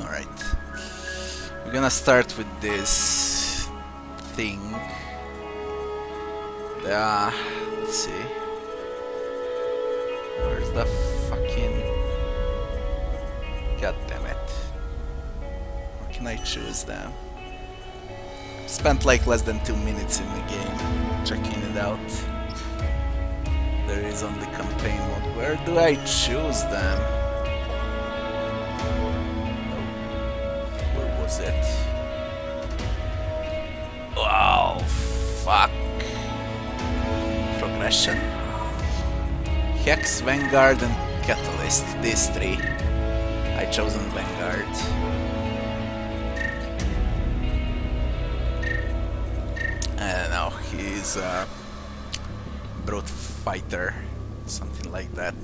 Alright. We're gonna start with this thing. Uh, let's see. Where's the fucking... God damn it. Where can I choose them? Spent like less than two minutes in the game checking it out. There is only campaign mode. Where do I choose them? It? Wow, fuck. Progression. Hex, Vanguard and Catalyst, these three. I chosen Vanguard. And now he's a brute fighter, something like that.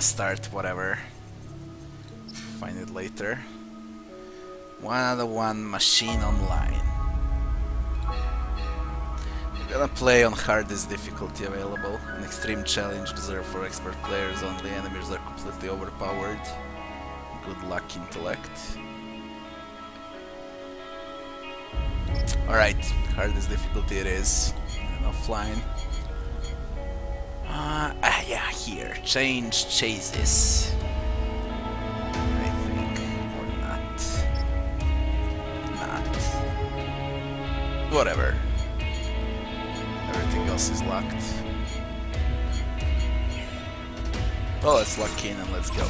Start whatever. Find it later. One other one machine online. Gonna play on hardest difficulty available. An extreme challenge reserved for expert players only. Enemies are completely overpowered. Good luck, intellect. Alright, hardest difficulty it is. And offline. Uh, ah, yeah, here. Change chases. I think. Or not. Not. Whatever. Everything else is locked. Well, let's lock in and let's go.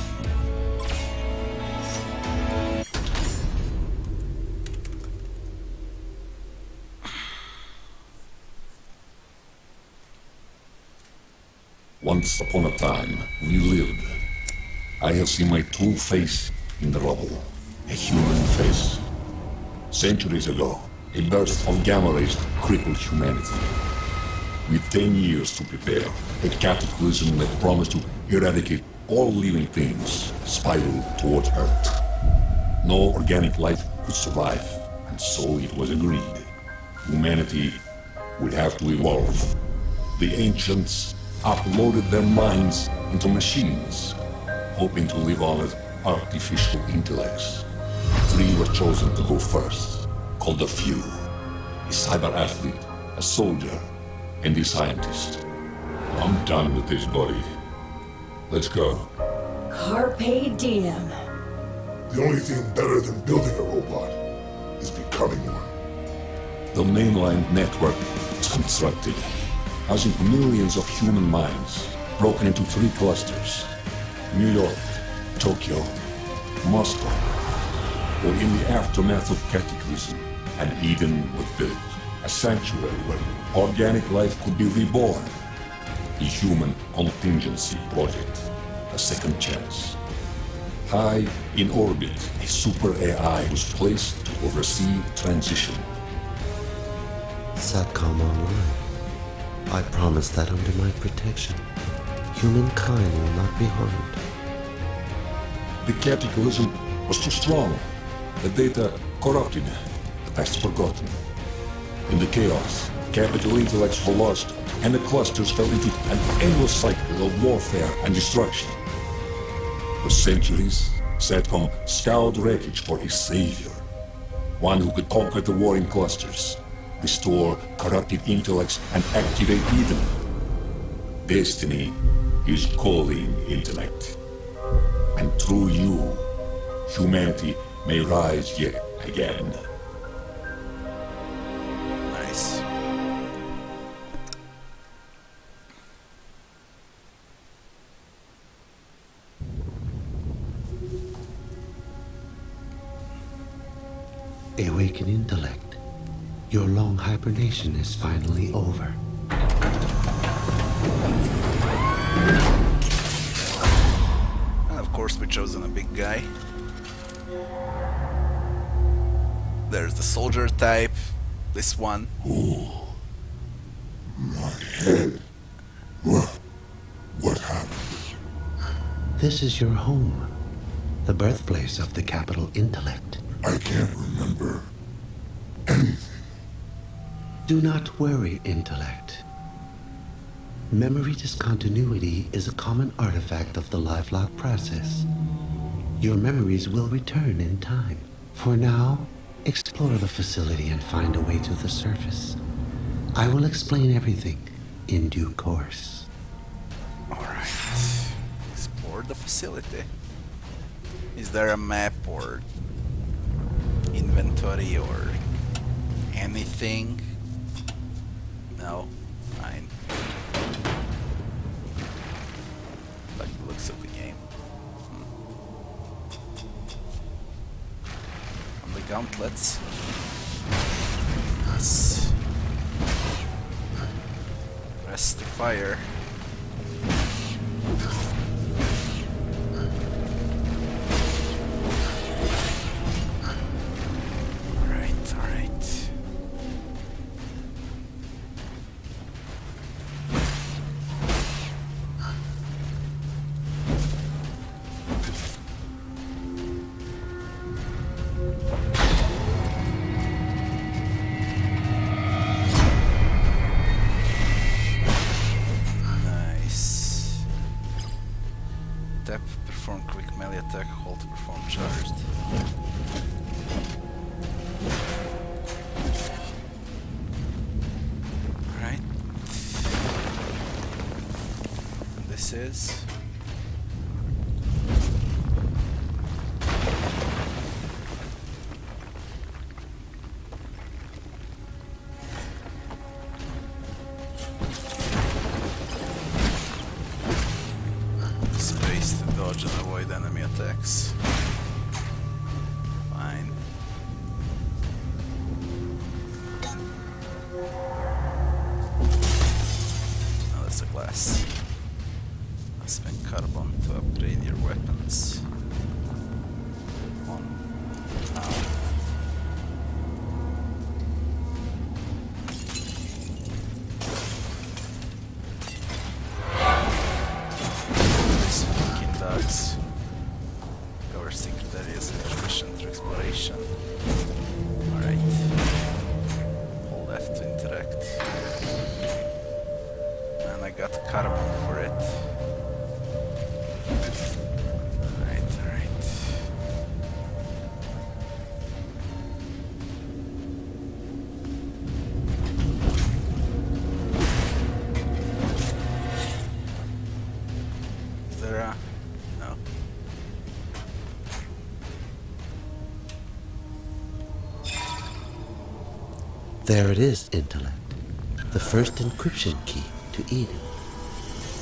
Once upon a time, we lived. I have seen my true face in the rubble. A human face. Centuries ago, a burst of gamma rays crippled humanity. With ten years to prepare, a cataclysm that promised to eradicate all living things spiraled toward Earth. No organic life could survive, and so it was agreed. Humanity would have to evolve. The ancients uploaded their minds into machines, hoping to live on as artificial intellects. Three were chosen to go first, called the Few. A cyber athlete, a soldier, and a scientist. I'm done with this body. Let's go. Carpe diem. The only thing better than building a robot is becoming one. The mainline network is constructed, housing millions of human minds, broken into three clusters. New York, Tokyo, Moscow. For in the aftermath of Cataclysm, an Eden was built, a sanctuary where organic life could be reborn. The Human Contingency Project, a second chance. High in orbit, a super AI was placed to oversee transition. Satcom online. I promise that under my protection, humankind will not be harmed. The cataclysm was too strong. The data corrupted, the past forgotten. In the chaos, capital intellects were lost, and the clusters fell into an endless cycle of warfare and destruction. For centuries, Satcom scoured wreckage for his savior, one who could conquer the warring clusters, restore corrupted intellects, and activate Eden. Destiny is calling intellect. And through you, humanity may rise yet again. Nice. Awaken intellect. Your long hibernation is finally over. And of course we chosen a big guy. There's the soldier type. This one. My head. What? What happened? This is your home, the birthplace of the capital intellect. I can't remember anything. Do not worry, intellect. Memory discontinuity is a common artifact of the Livelock process. Your memories will return in time. For now, explore the facility and find a way to the surface. I will explain everything in due course. Alright. Explore the facility. Is there a map or inventory or anything? No. Fine. Like the looks of the game. Hmm. On the gauntlets. Yes. Press the fire. Is. There it is, intellect. The first encryption key to Eden.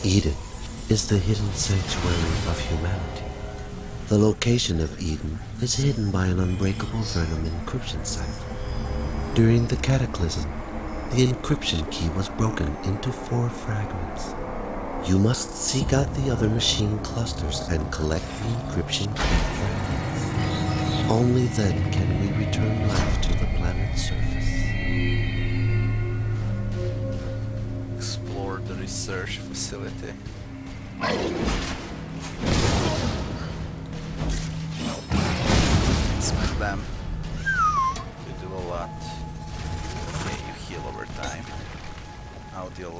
Eden is the hidden sanctuary of humanity. The location of Eden is hidden by an unbreakable Vernam encryption cipher. During the cataclysm, the encryption key was broken into four fragments. You must seek out the other machine clusters and collect the encryption key fragments. Only then can we return life facility. Them. You do a lot. Okay, you heal over time.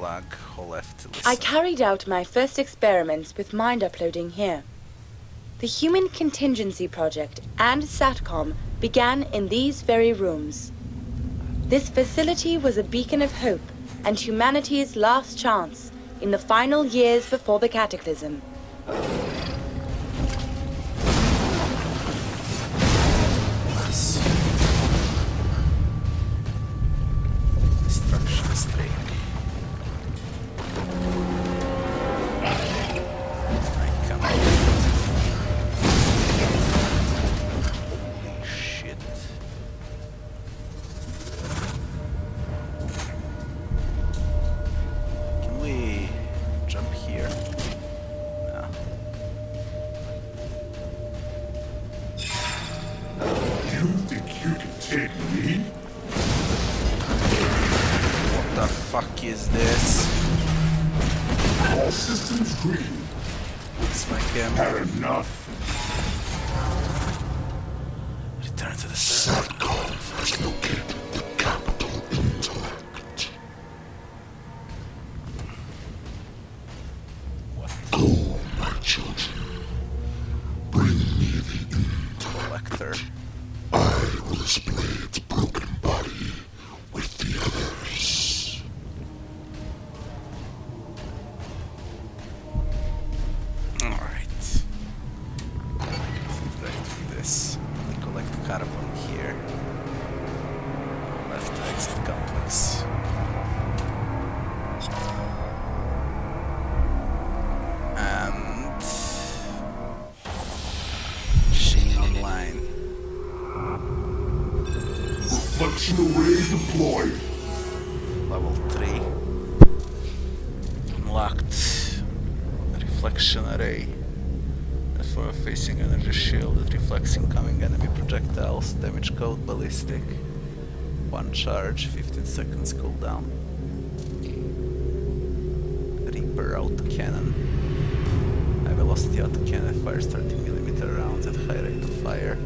Lag, listen. I carried out my first experiments with mind uploading here. The Human Contingency Project and SATCOM began in these very rooms. This facility was a beacon of hope and humanity's last chance in the final years before the cataclysm. Reflects incoming enemy projectiles. Damage code ballistic. One charge, 15 seconds cooldown. Reaper autocannon. High velocity autocannon fires 30mm rounds at high rate of fire.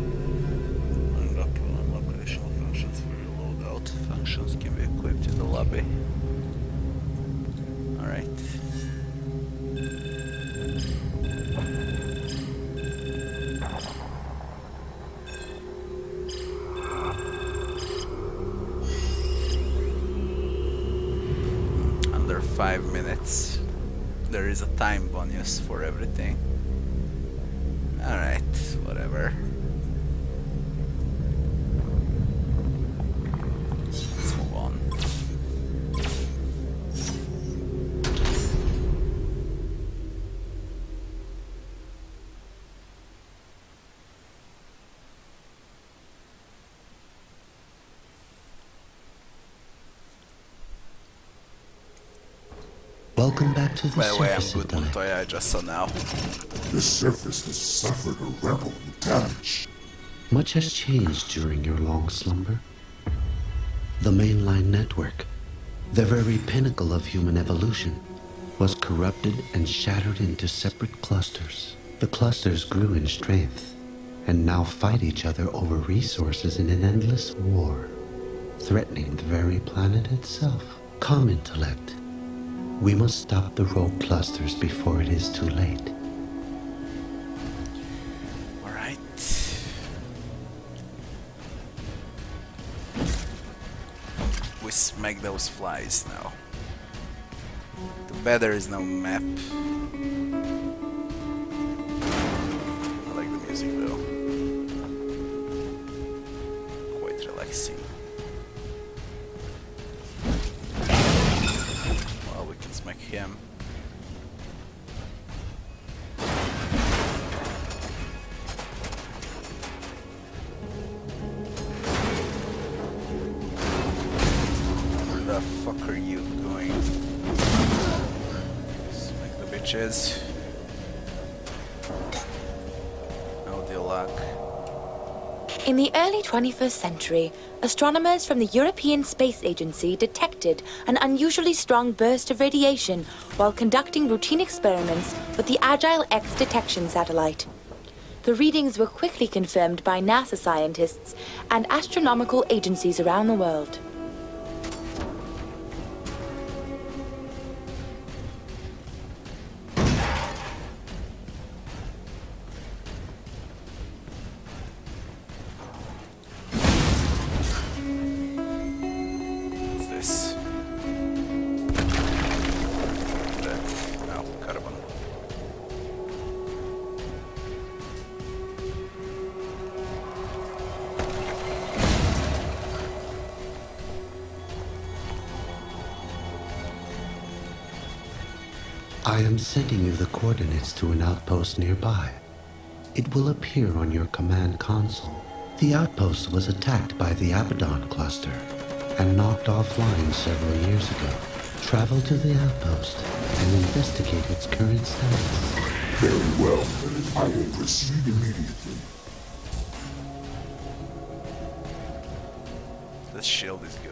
A time bonus for everything. Welcome back to the By the way, I'm surface, good. Montoya, oh, just so now. The surface has suffered irreparable damage. Much has changed during your long slumber. The mainline network, the very pinnacle of human evolution, was corrupted and shattered into separate clusters. The clusters grew in strength and now fight each other over resources in an endless war, threatening the very planet itself. Come, intellect. We must stop the rogue clusters before it is too late. Alright. We smack those flies now. The better is no map. 21st century, astronomers from the European Space Agency detected an unusually strong burst of radiation while conducting routine experiments with the Agile X detection satellite. The readings were quickly confirmed by NASA scientists and astronomical agencies around the world. Sending you the coordinates to an outpost nearby. It will appear on your command console. The outpost was attacked by the Abaddon cluster and knocked offline several years ago. Travel to the outpost and investigate its current status. Very well. I will proceed immediately. This shield is good.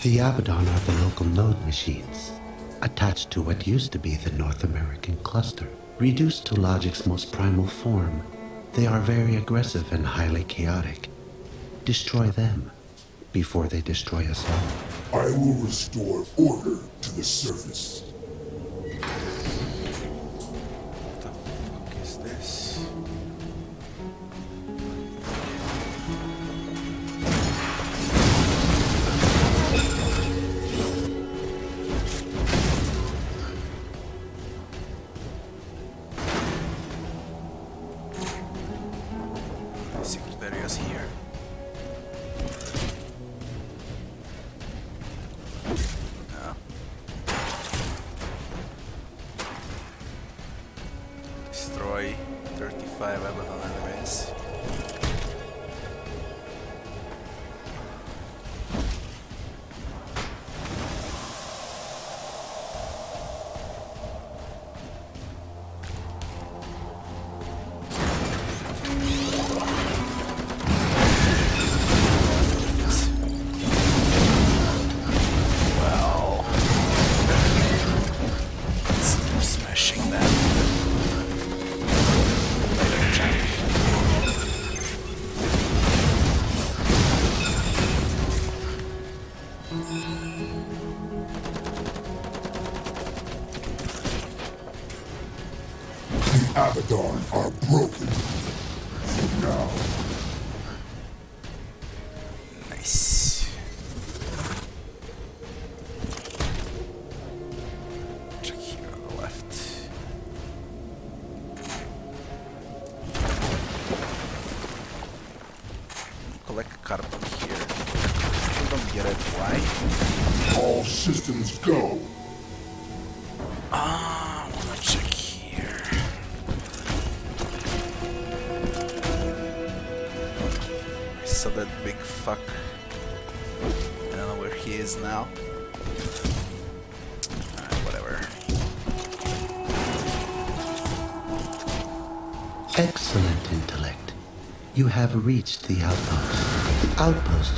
The Abaddon are the local node machines, attached to what used to be the North American cluster. Reduced to Logic's most primal form, they are very aggressive and highly chaotic. Destroy them before they destroy us all. I will restore order to the surface.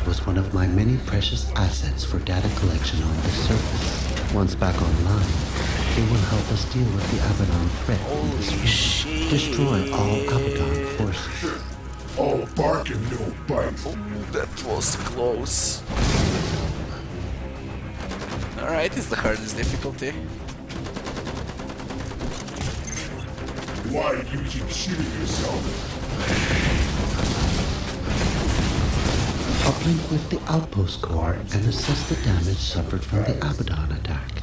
Outpost was one of my many precious assets for data collection on the surface. Once back online, it will help us deal with the Abaddon threat. Holy shit! Destroy all Abaddon forces. All bark and no bite. Ooh, that was close. Alright, it's the hardest difficulty. Why do you keep shooting yourself? Uplink with the outpost core and assess the damage suffered from the Abaddon attack.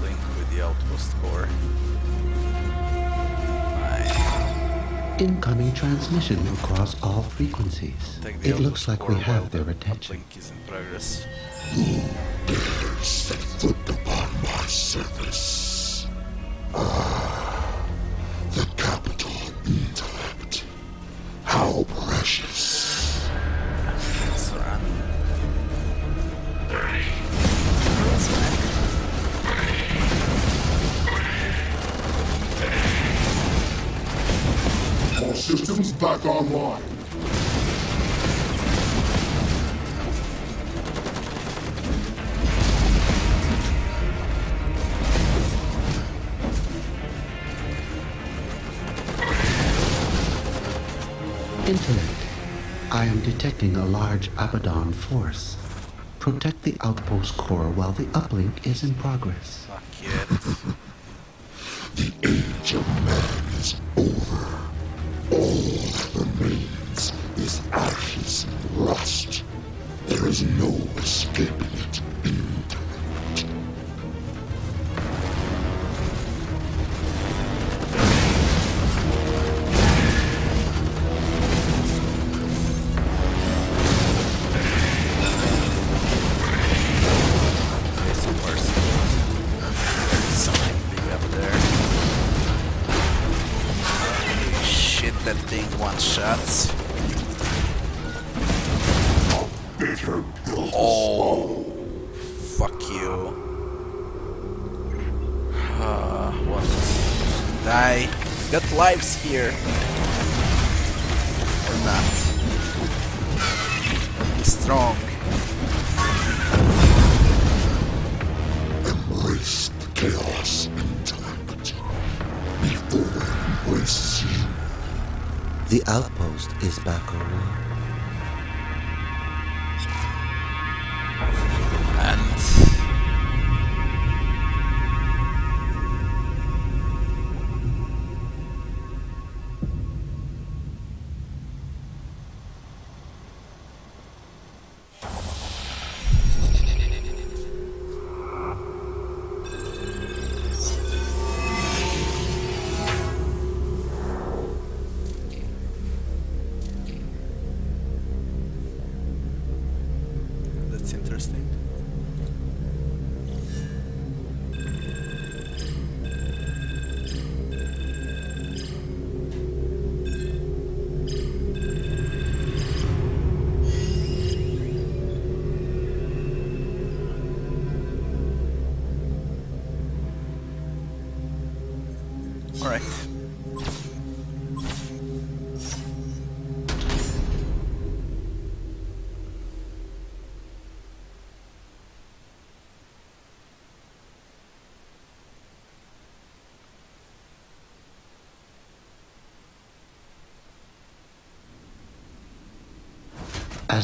Link with the outpost core. Fine. Incoming transmission across all frequencies. It looks like we have their attention. uplink is in progress. Set foot upon my surface. Large Abaddon force. Protect the outpost core while the uplink is in progress.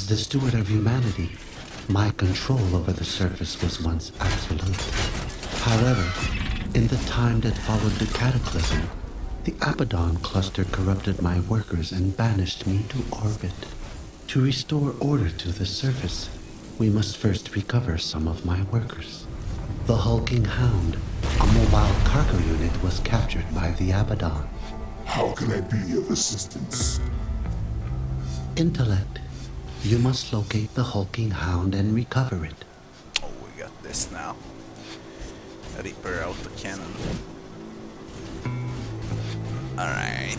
As the steward of humanity, my control over the surface was once absolute. However, in the time that followed the cataclysm, the Abaddon cluster corrupted my workers and banished me to orbit. To restore order to the surface, we must first recover some of my workers. The hulking hound, a mobile cargo unit, was captured by the Abaddon. How can I be of assistance? Intellect, you must locate the hulking hound and recover it. Oh, we got this now. Reaper out the cannon. Alright.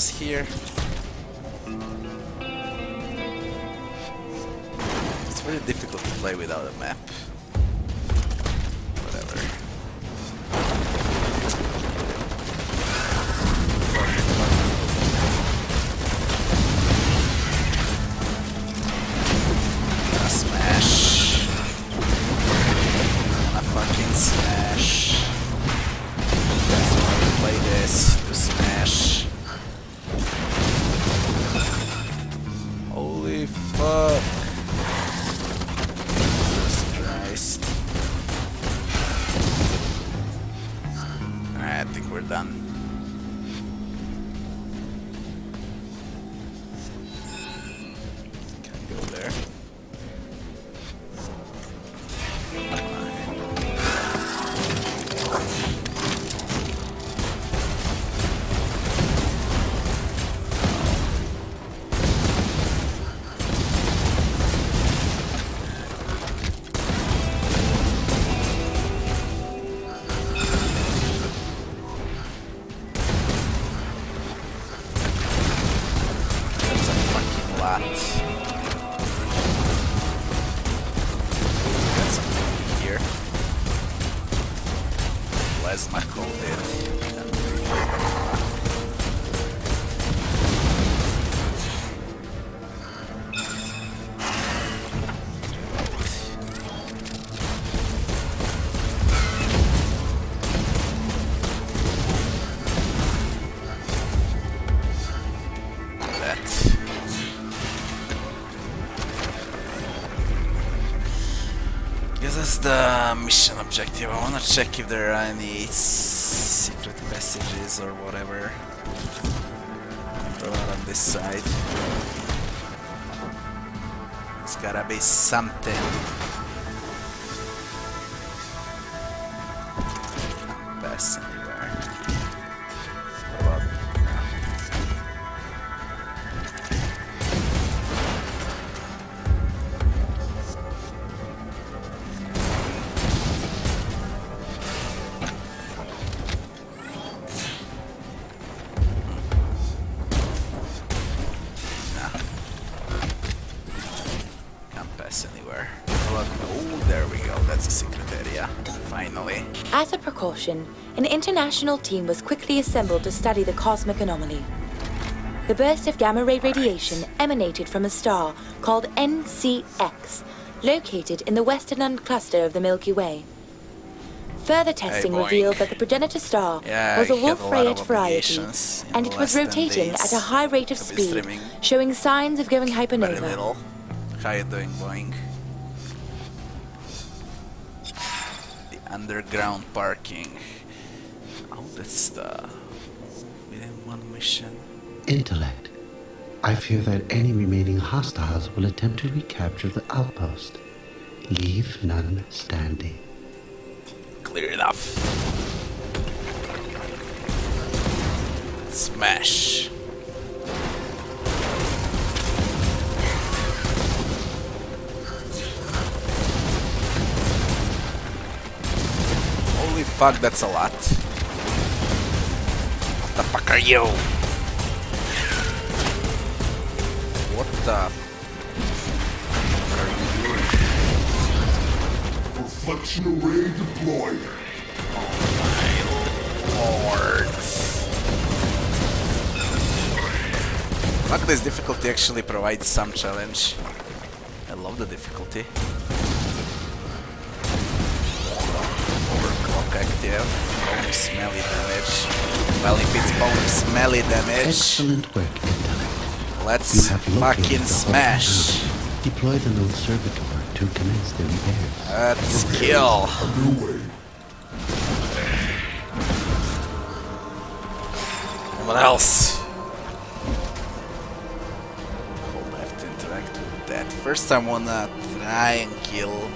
Secret here? Objective. I wanna check if there are any secret passages or whatever. Right on this side. There's gotta be something. International team was quickly assembled to study the cosmic anomaly. The burst of gamma ray radiation emanated from a star called NCX, located in the western cluster of the Milky Way. Further testing boink. revealed that the progenitor star Yeah, was a he had a lot Wolf-Rayet variety, and it was rotating at a high rate of speed, streaming showing signs of going Very hypernova. little. How you doing, Boeing? The underground parking. That's the within one mission. Intellect. I fear that any remaining hostiles will attempt to recapture the outpost. Leave none standing. Clear enough. Smash. Holy fuck, that's a lot. What the fuck are you? What the fuck are you doing? Reflection array deployed. Lord. Fuck, this difficulty actually provides some challenge. I love the difficulty. Overclock active. Bonus smelly damage. Well, if it's bonus smelly damage, Excellent work, Intellect. Let's have fucking smash. Deploy the node servitor to commence the repairs. Let's kill. Underway. What else? Hold F to interact with that. First I wanna try and kill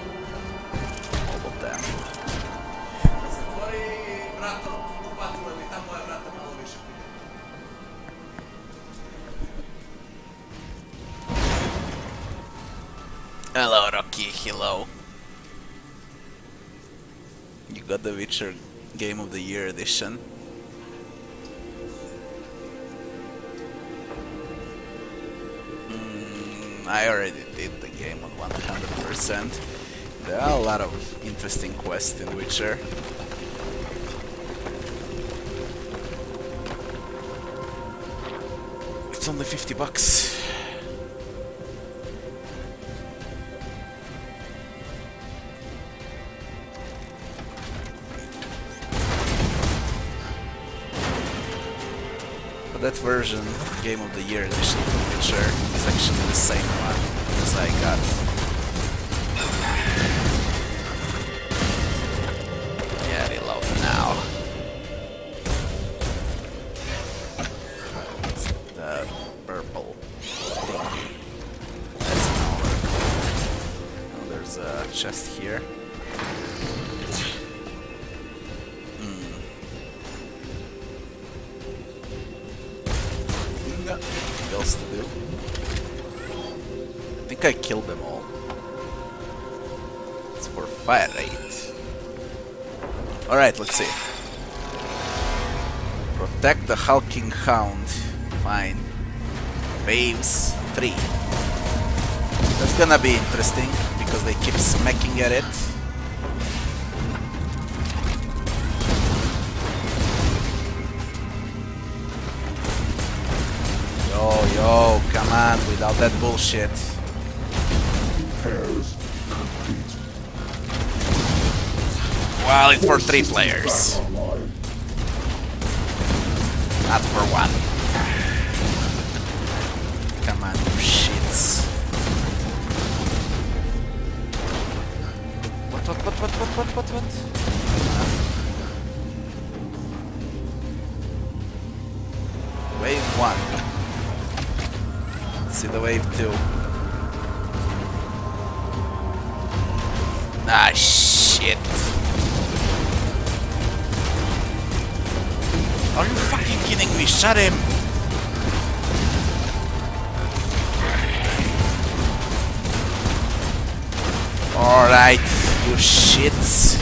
hello. You got the Witcher Game of the Year edition. Mm, I already did the game on 100%. There are a lot of interesting quests in Witcher. It's only 50 bucks. Version, um, Game of the Year edition of Witcher, is actually the same one as I got. Hound. Fine. Waves 3. That's gonna be interesting because they keep smacking at it. Yo, yo, come on, without that bullshit. Well, it's for three players, kidding? Shut him! Alright, you shits.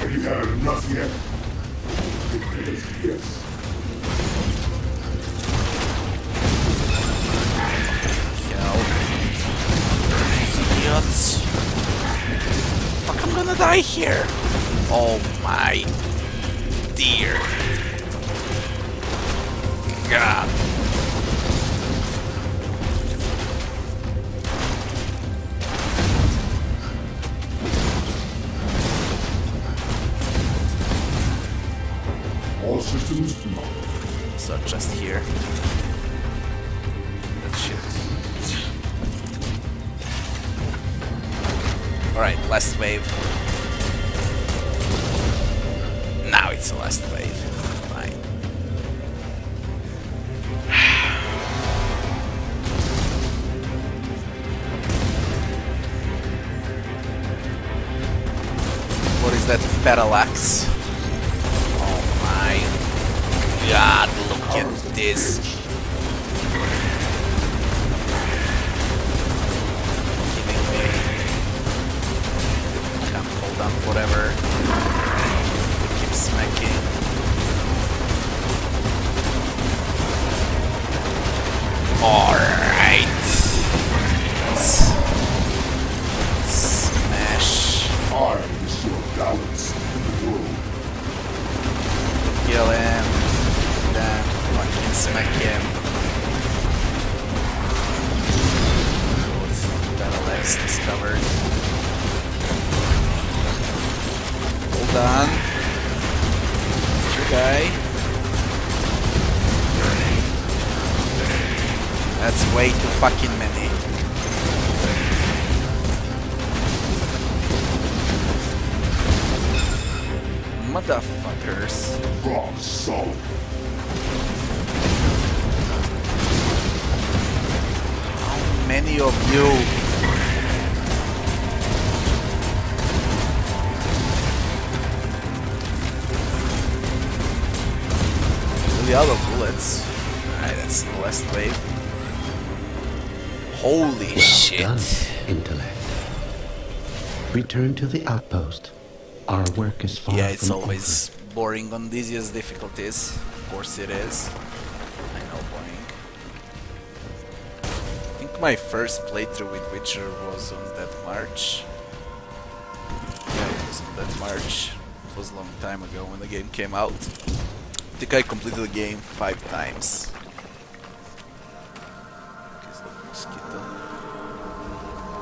Have you had enough yet? Yes. Die here. Oh my dear. God. Is far Yeah, it's always boring on the easiest difficulties. Of course it is. I know boring. I think my first playthrough with Witcher was on Death March. Yeah, it was on Death March. It was a long time ago when the game came out. I think I completed the game five times. Is that mosquito?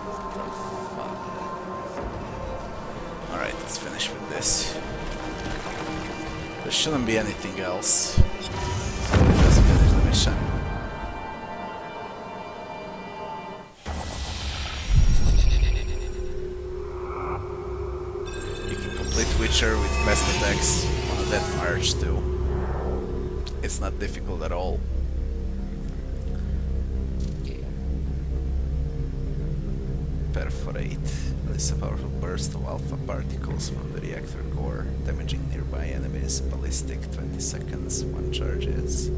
What the fuck? Alright, let's finish with There shouldn't be anything else. Finish the mission. You can complete Witcher with best attacks on a death march too. It's not difficult at all. Perforate. Release a powerful burst of alpha particles from the reactor core, damaging nearby enemies. Ballistic 20 seconds, one charges.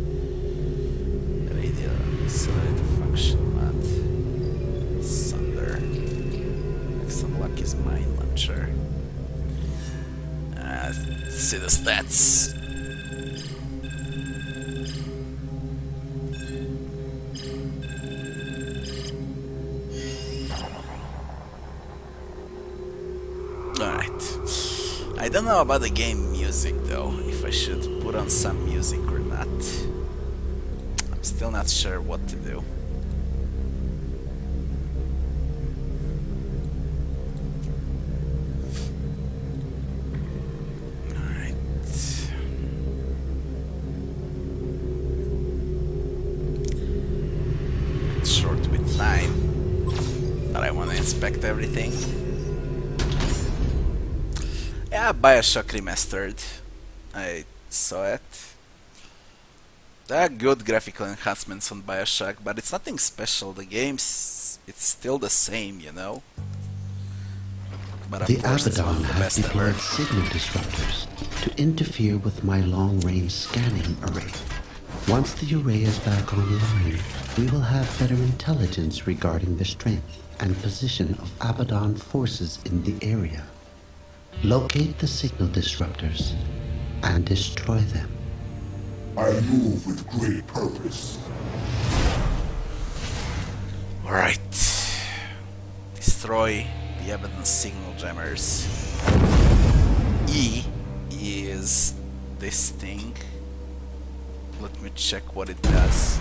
Radio accelerator function mat. Sunder. Next unlock is mine launcher. Uh, see the stats. Know about the game music though, if I should put on some music or not. I'm still not sure what to do. Bioshock Remastered. I saw it. There are good graphical enhancements on Bioshock, but it's nothing special. The game's it's still the same, you know. But The of course, it's one Abaddon the have deployed signal disruptors to interfere with my long-range scanning array. Once the array is back online, we will have better intelligence regarding the strength and position of Abaddon forces in the area. Locate the signal disruptors and destroy them. I move with great purpose. Alright. Destroy the evidence signal jammers. E is this thing. Let me check what it does.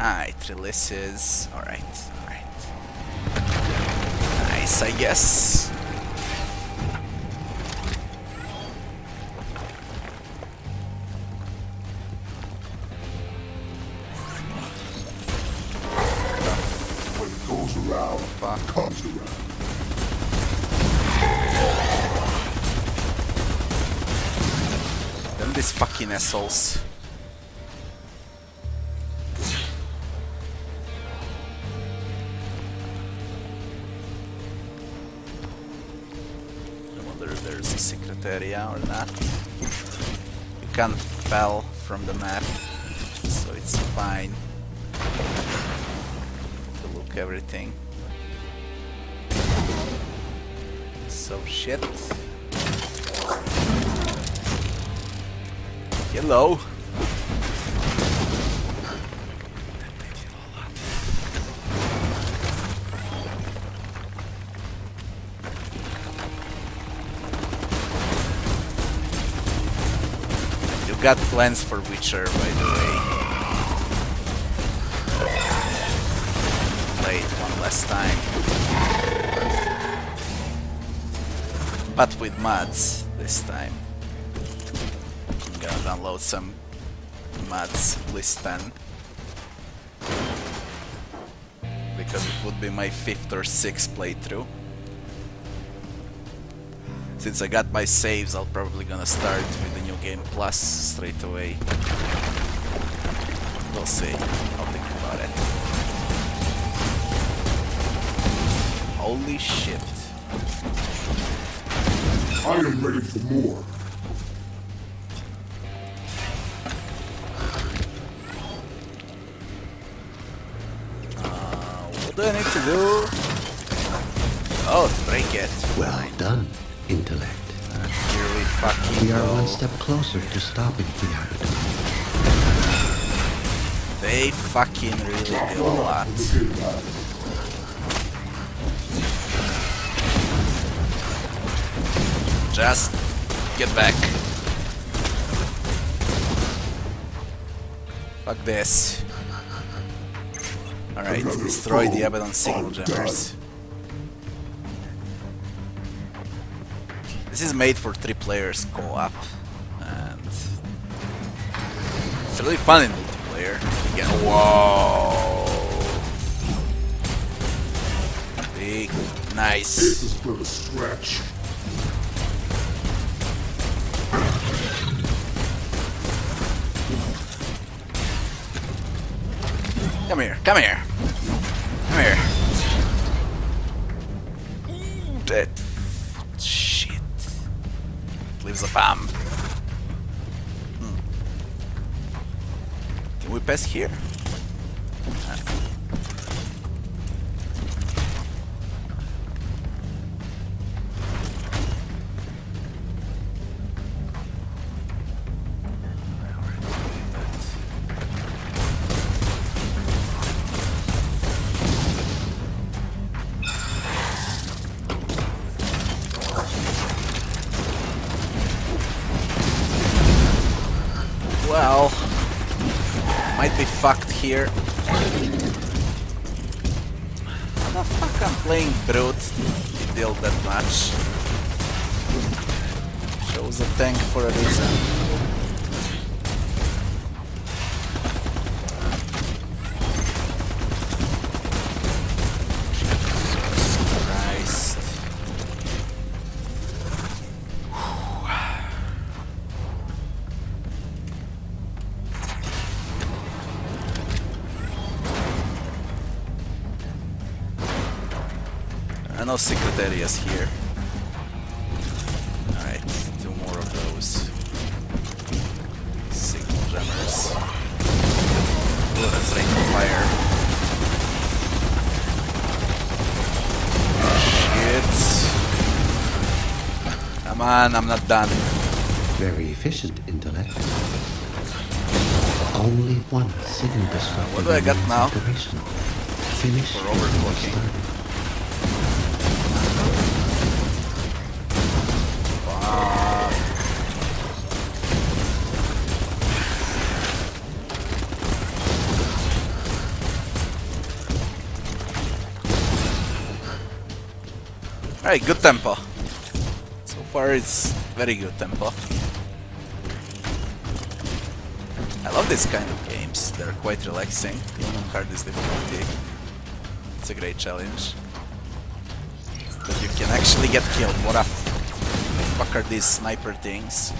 Ah, it releases. Alright, alright. Nice, I guess. Wonder if there's a secret area or not. You can't fell from the map, so it's fine to look everything. So shit. Hello. You got plans for Witcher, by the way. Play it one last time. But with mods this time. Download some mods list 10 because it would be my fifth or sixth playthrough. Since I got my saves, I'll probably gonna start with the new game plus straight away. We'll see. I'll think about it. Holy shit. I am ready for more. Step closer to stopping the Abaddon. They fucking really do a lot. Just get back. Fuck this. Alright, destroy the Abaddon signal jammers. This is made for three players co-op, it's really fun in multiplayer. Get whoa, big, nice. This is but a stretch. Come here, come here. It was a tank for a reason. no secret areas here. I'm not done. Very efficient intellect. Only one signal disruptor. what do I got now? operational. Finish For overclocking. started. Alright, good tempo. Far it's very good tempo. I love this kind of games, they're quite relaxing, even hardest difficulty. It's a great challenge. Because you can actually get killed, what a fuck are these sniper things?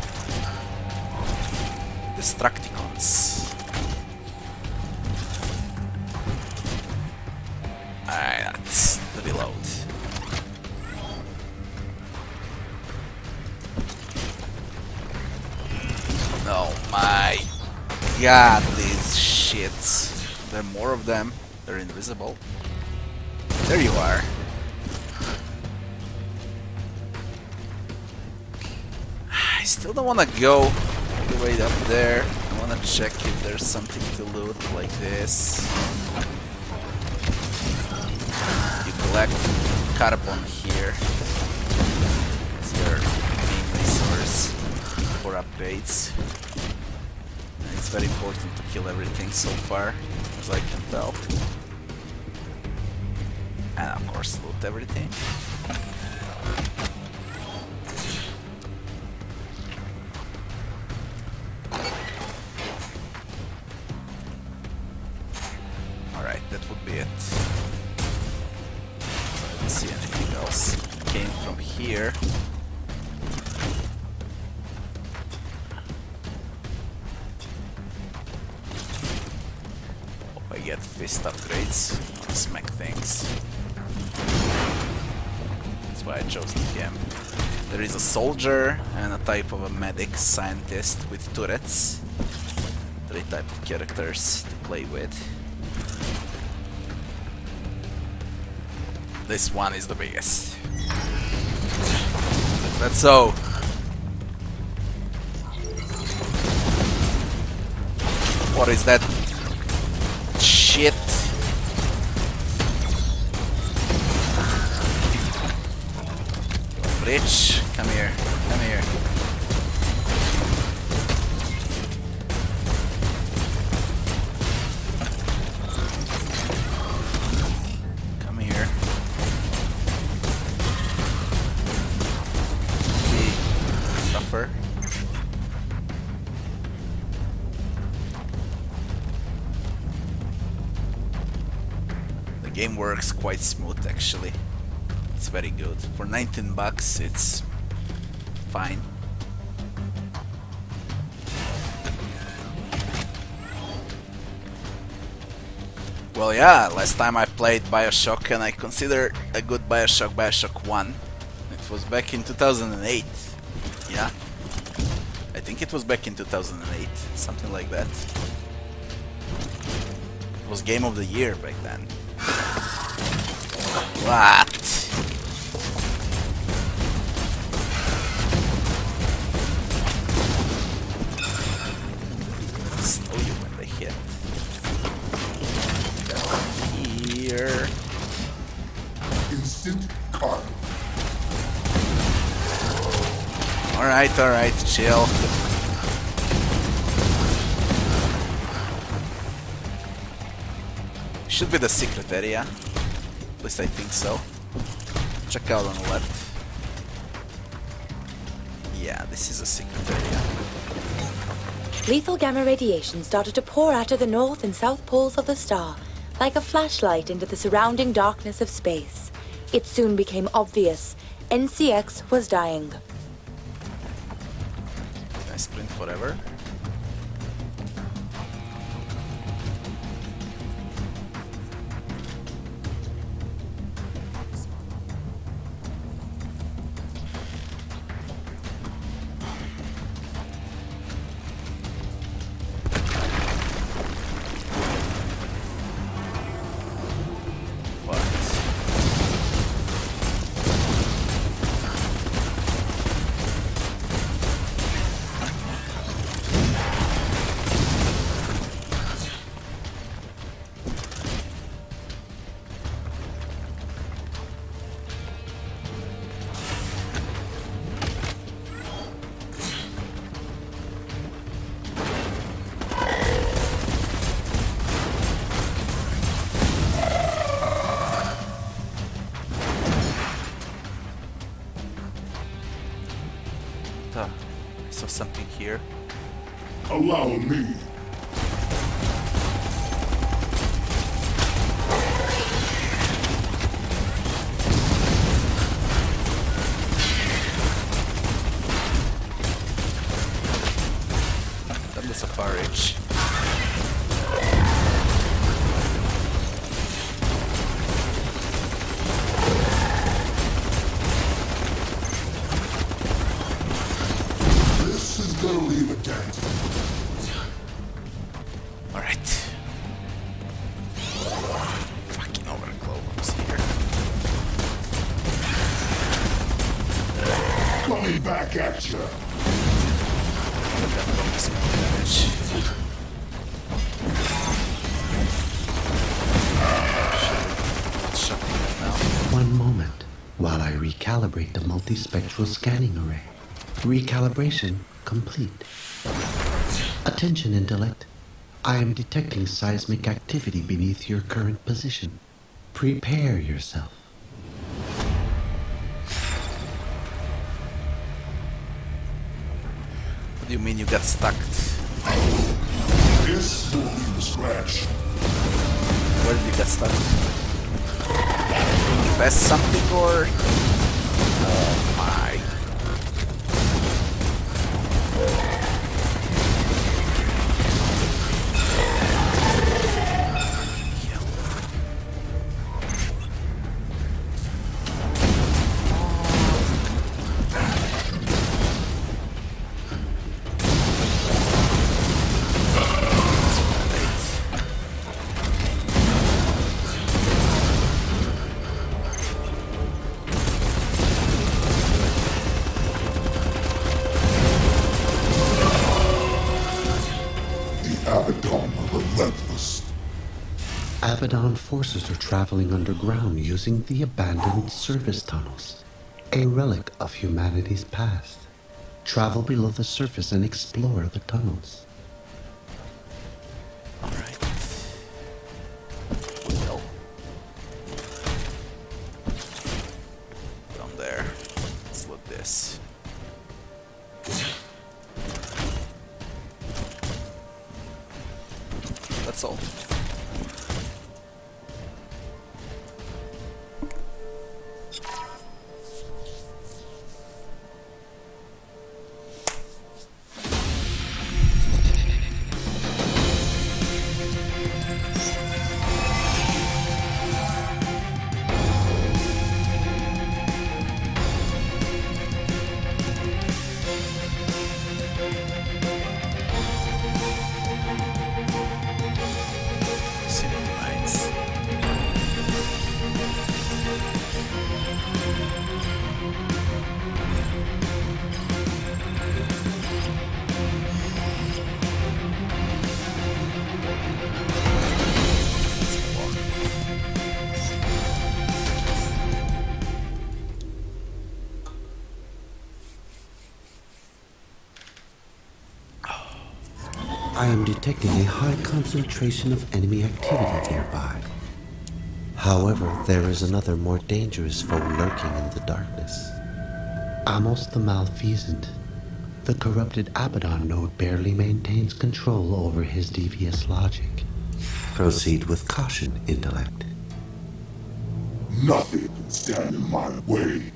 Destructicons. God, these shits. There are more of them. They're invisible. There you are. I still don't want to go all the way up there. I want to check if there's something to loot like this. You collect carbon here. It's your main resource for upgrades. Very important to kill everything so far, as I can tell. And of course loot everything. Soldier and a type of a medic scientist with turrets. Three type of characters to play with. This one is the biggest. Let's go. What is that shit? Rich, come here, come here. Come here. Be tougher. The game works quite smooth actually. It's very good. For 19 bucks it's fine. Well yeah, last time I played Bioshock and I consider a good Bioshock Bioshock 1. It was back in 2008. Yeah. I think it was back in 2008, something like that. It was game of the year back then. What? Ah. Alright, chill. Should be the secret area. At least I think so. Check out on the left. Yeah, this is a secret area. Lethal gamma radiation started to pour out of the north and south poles of the star, like a flashlight into the surrounding darkness of space. It soon became obvious NCX was dying. Can the multispectral scanning array. Recalibration complete. Attention, intellect. I am detecting seismic activity beneath your current position. Prepare yourself. What do you mean you got stuck? This will leave a scratch. Where did you get stuck? Did you press something or? Forces are traveling underground using the abandoned service tunnels, a relic of humanity's past. Travel below the surface and explore the tunnels. I am detecting a high concentration of enemy activity nearby. However, there is another more dangerous foe lurking in the darkness. Amos the Malfeasant. The corrupted Abaddon node barely maintains control over his devious logic. Proceed with caution, intellect. Nothing can stand in my way.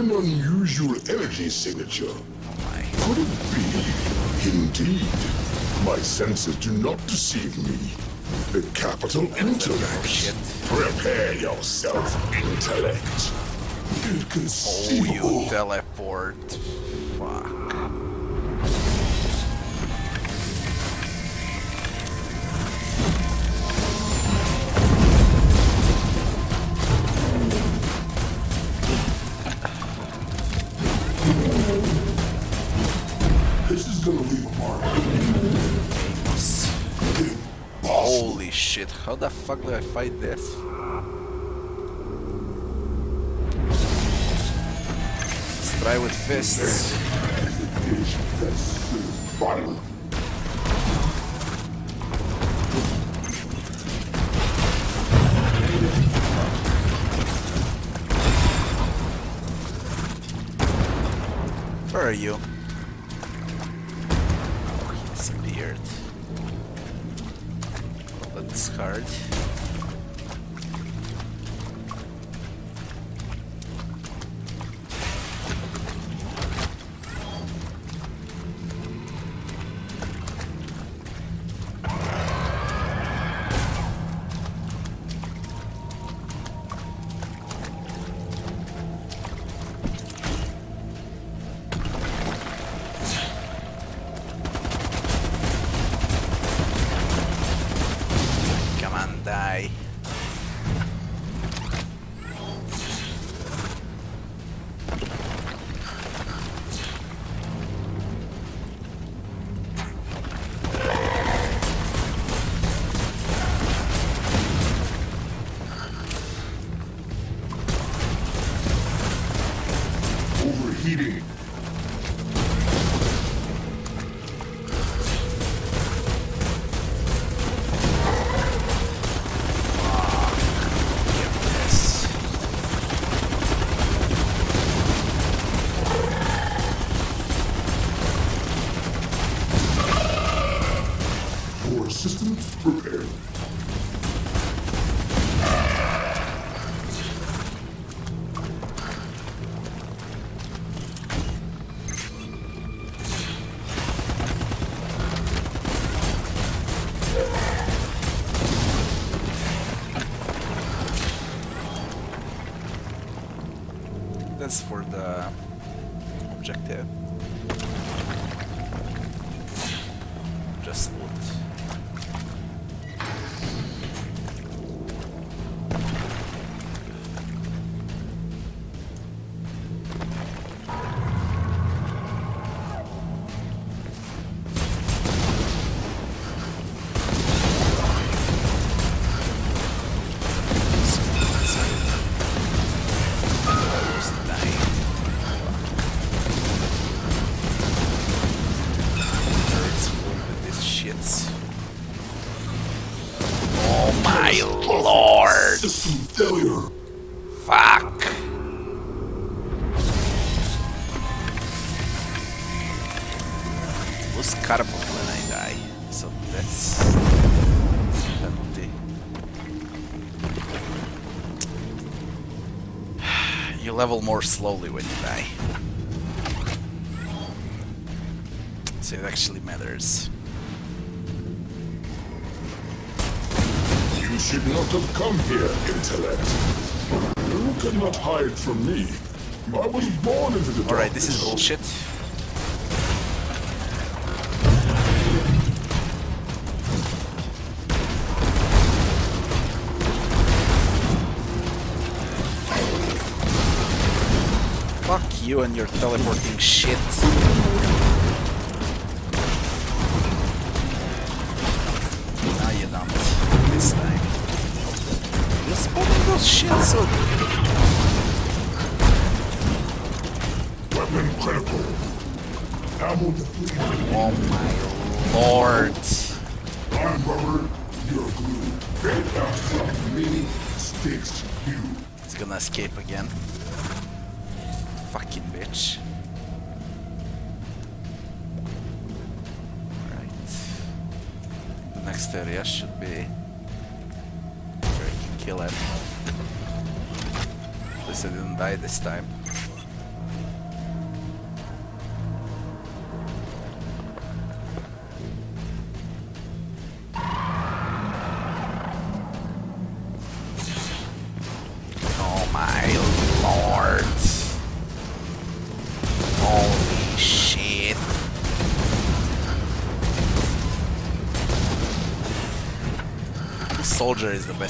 An unusual energy signature. My. Could it be? Indeed. My senses do not deceive me. The capital intellect. Prepare yourself, intellect. Oh, Inconceivable. you I fight this? Let's try with fists. For the level more slowly when you die. So it actually matters. You should not have come here, intellect. You cannot hide from me. I was born into the Alright, this is bullshit. You and your teleporting shit. Now you don't. This time. You're spawning those shit so Weapon critical. Ammo depleted. Oh my lord. I'm rubber, you're glue. Big from me sticks you. He's gonna escape again. Fucking bitch. Right. The next area should be where I can kill him. least I didn't die this time.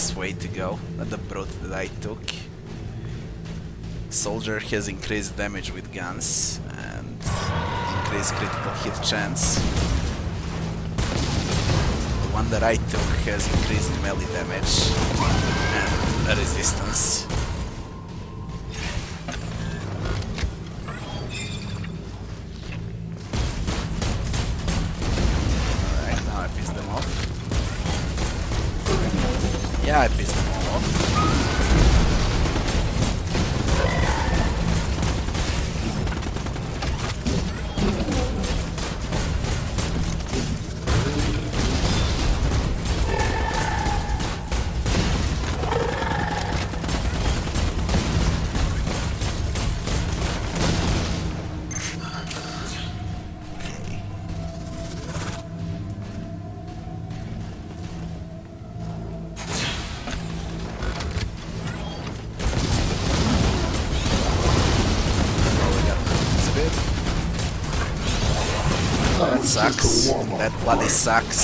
Best way to go, not the brute that I took. Soldier has increased damage with guns and increased critical hit chance. The one that I took has increased melee damage and resistance. Sucks.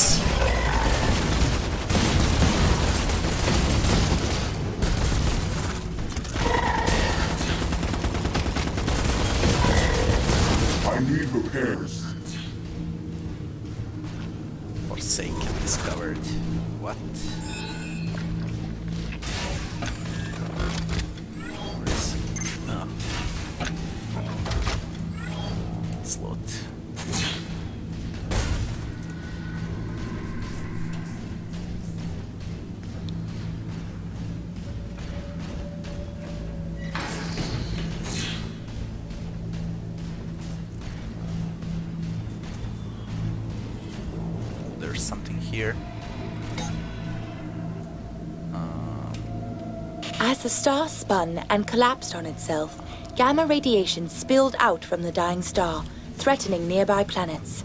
The star spun and collapsed on itself, gamma radiation spilled out from the dying star, threatening nearby planets.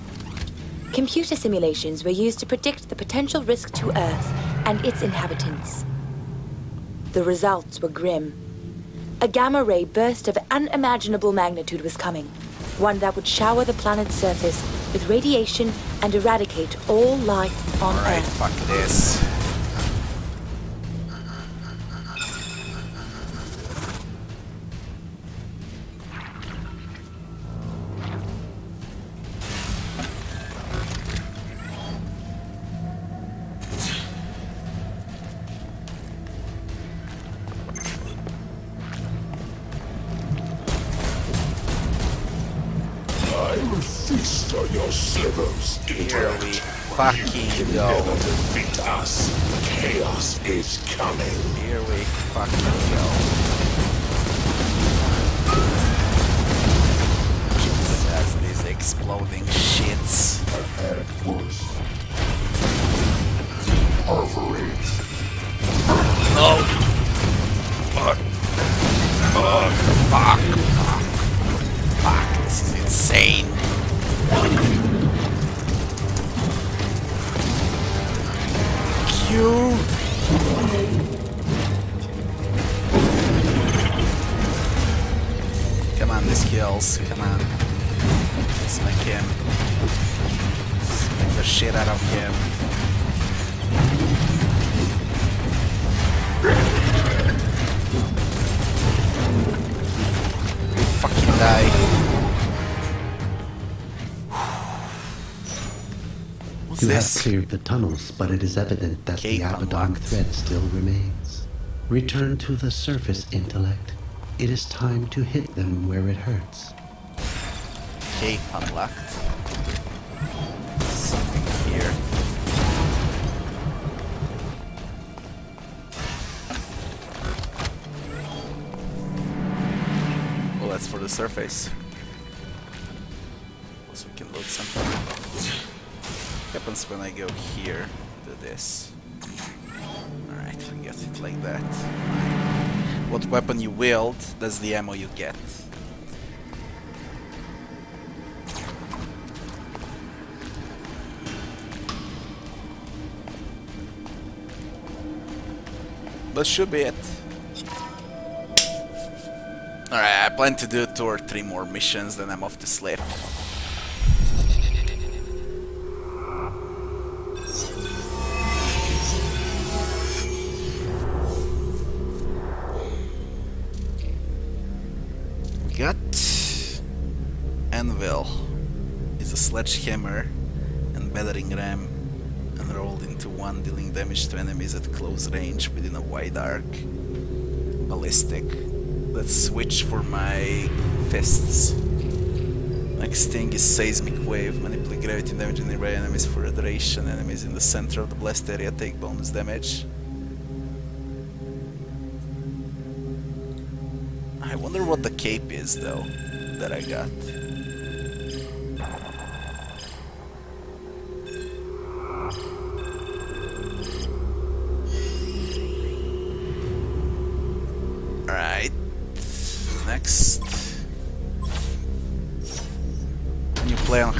Computer simulations were used to predict the potential risk to Earth and its inhabitants. The results were grim. A gamma ray burst of unimaginable magnitude was coming, one that would shower the planet's surface with radiation and eradicate all life on Alright, Earth. fuck this. Fucking Can go. never defeat us. Chaos is coming. Here we fucking cleared the tunnels, but it is evident that Cape the Abaddon threat still remains. Return to the surface, intellect. It is time to hit them where it hurts. Cape unlocked. Something here. Well, that's for the surface. Happens when I go here. Do this. Alright, we got it like that. What weapon you wield, that's the ammo you get. That should be it. Alright, I plan to do two or three more missions, then I'm off to sleep. Sledgehammer and battering ram enrolled into one, dealing damage to enemies at close range within a wide arc. Ballistic. Let's switch for my fists. Next thing is Seismic Wave. Manipulate gravity damage nearby enemies for a duration. Enemies in the center of the blast area take bonus damage. I wonder what the cape is though, that I got.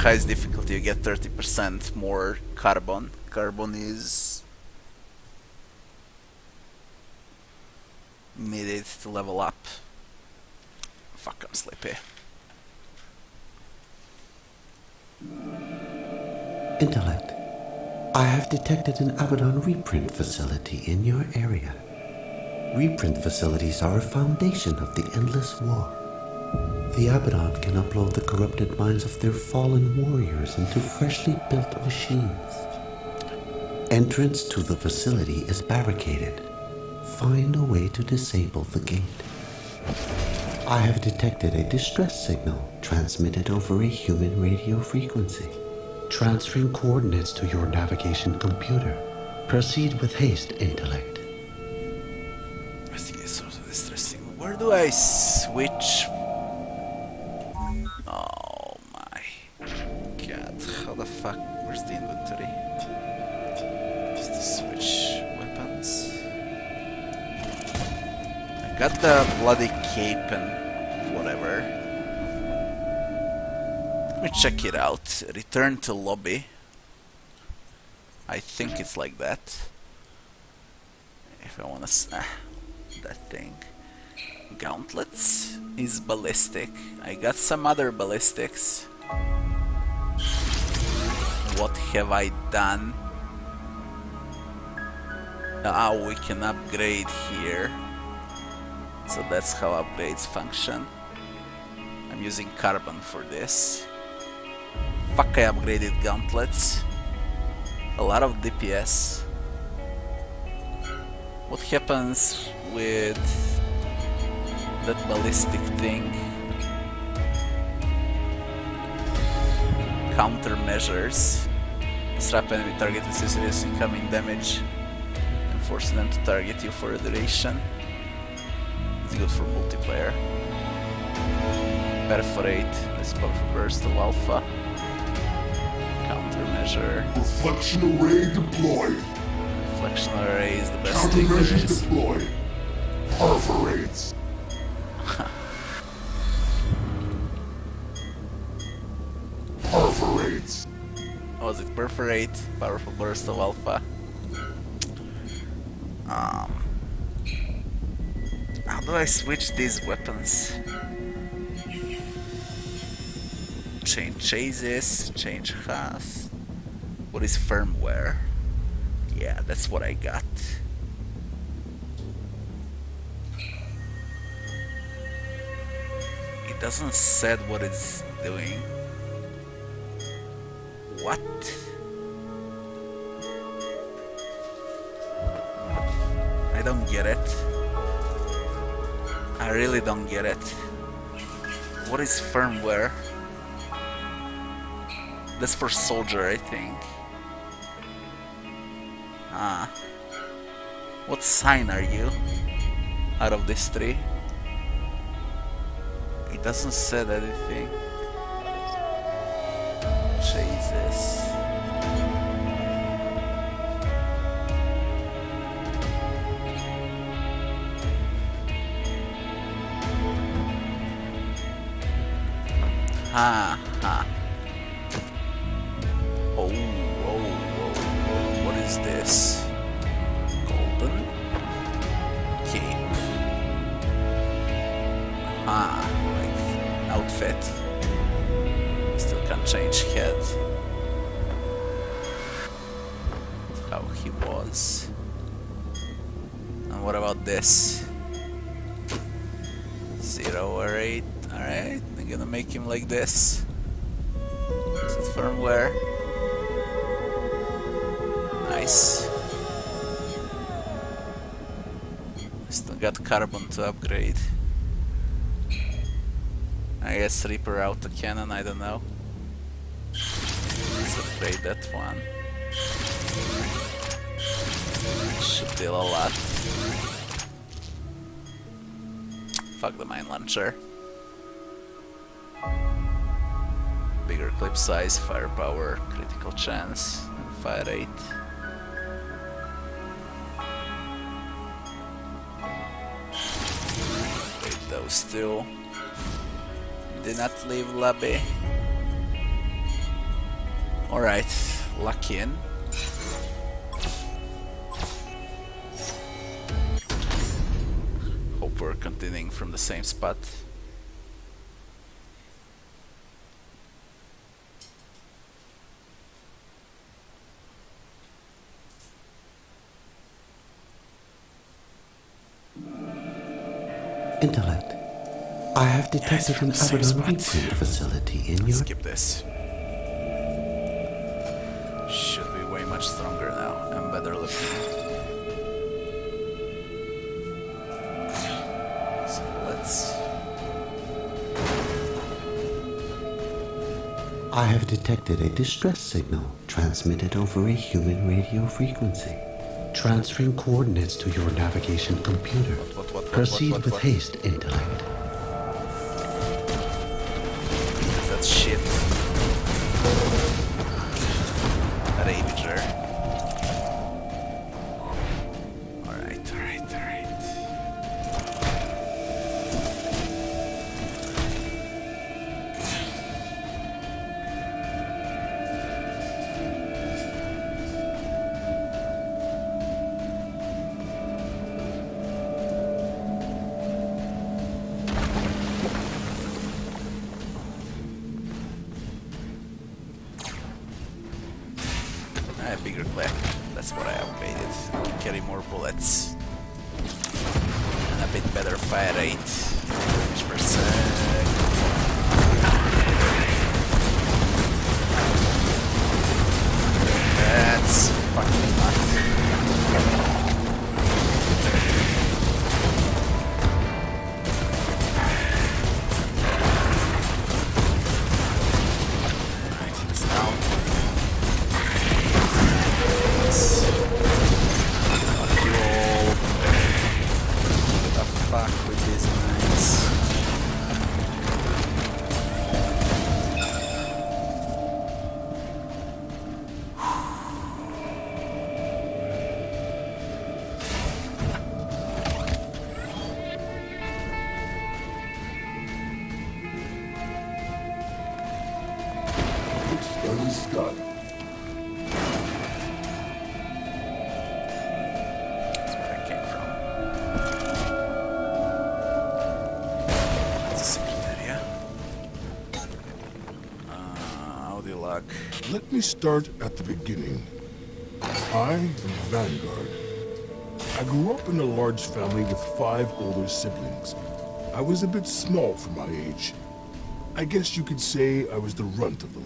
Highest difficulty you get 30% more carbon. Carbon is needed to level up. Fuck, I'm sleepy. Intellect. I have detected an Abaddon reprint facility in your area. Reprint facilities are a foundation of the Endless War. The Abaddon can upload the corrupted minds of their fallen warriors into freshly built machines. Entrance to the facility is barricaded. Find a way to disable the gate. I have detected a distress signal transmitted over a human radio frequency. Transferring coordinates to your navigation computer. Proceed with haste, intellect. I distressing. Where do I switch? The bloody cape and whatever. Let me check it out. Return to lobby. I think it's like that. If I wanna ah, that thing. Gauntlets is ballistic. I got some other ballistics. What have I done? Ah, we can upgrade here. So that's how upgrades function. I'm using carbon for this. Fuck, I upgraded gauntlets. A lot of DPS. What happens with that ballistic thing? Countermeasures. Strap enemy target with serious incoming damage and forcing them to target you for a duration. It's good for multiplayer. Perforate, this powerful burst of alpha. Countermeasure. Reflection array deployed. Reflection array is the best thing there Countermeasures deployed. Perforates. Perforates. Was it perforate? Powerful burst of alpha. Um, how do I switch these weapons? Change chases, change fast. What is firmware? Yeah, that's what I got. It doesn't said what it's doing. What? I don't get it. I really don't get it. What is firmware? That's for soldier, I think. Ah. What sign are you? Out of these three? It doesn't say anything. Jesus. Aha, carbon to upgrade. I guess Reaper the cannon, I don't know. Let's upgrade that one. Should deal a lot. Fuck the mine launcher. Bigger clip size, firepower, critical chance, fire rate. Two. Did not leave lobby. Alright, lock in. Hope we're continuing from the same spot. Have detected from an the same Abaddon spot. reprint facility in your... Skip this. Should be way much stronger now and better looking. So let's. I have detected a distress signal transmitted over a human radio frequency. Transferring coordinates to your navigation computer. What, what, what, Proceed what, with what? haste, intellect. Start at the beginning. I am Vanguard. I grew up in a large family with five older siblings. I was a bit small for my age. I guess you could say I was the runt of the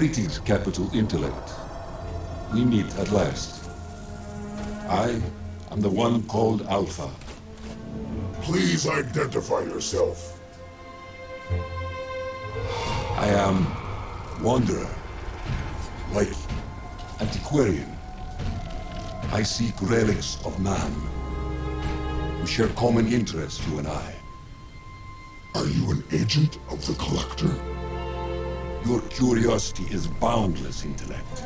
Greetings, Capital Intellect. We meet at last. I am the one called Alpha. Please identify yourself. I am Wanderer, like Antiquarian. I seek relics of man. We share common interests, you and I. Are you an agent of the Collector? Your curiosity is boundless, intellect.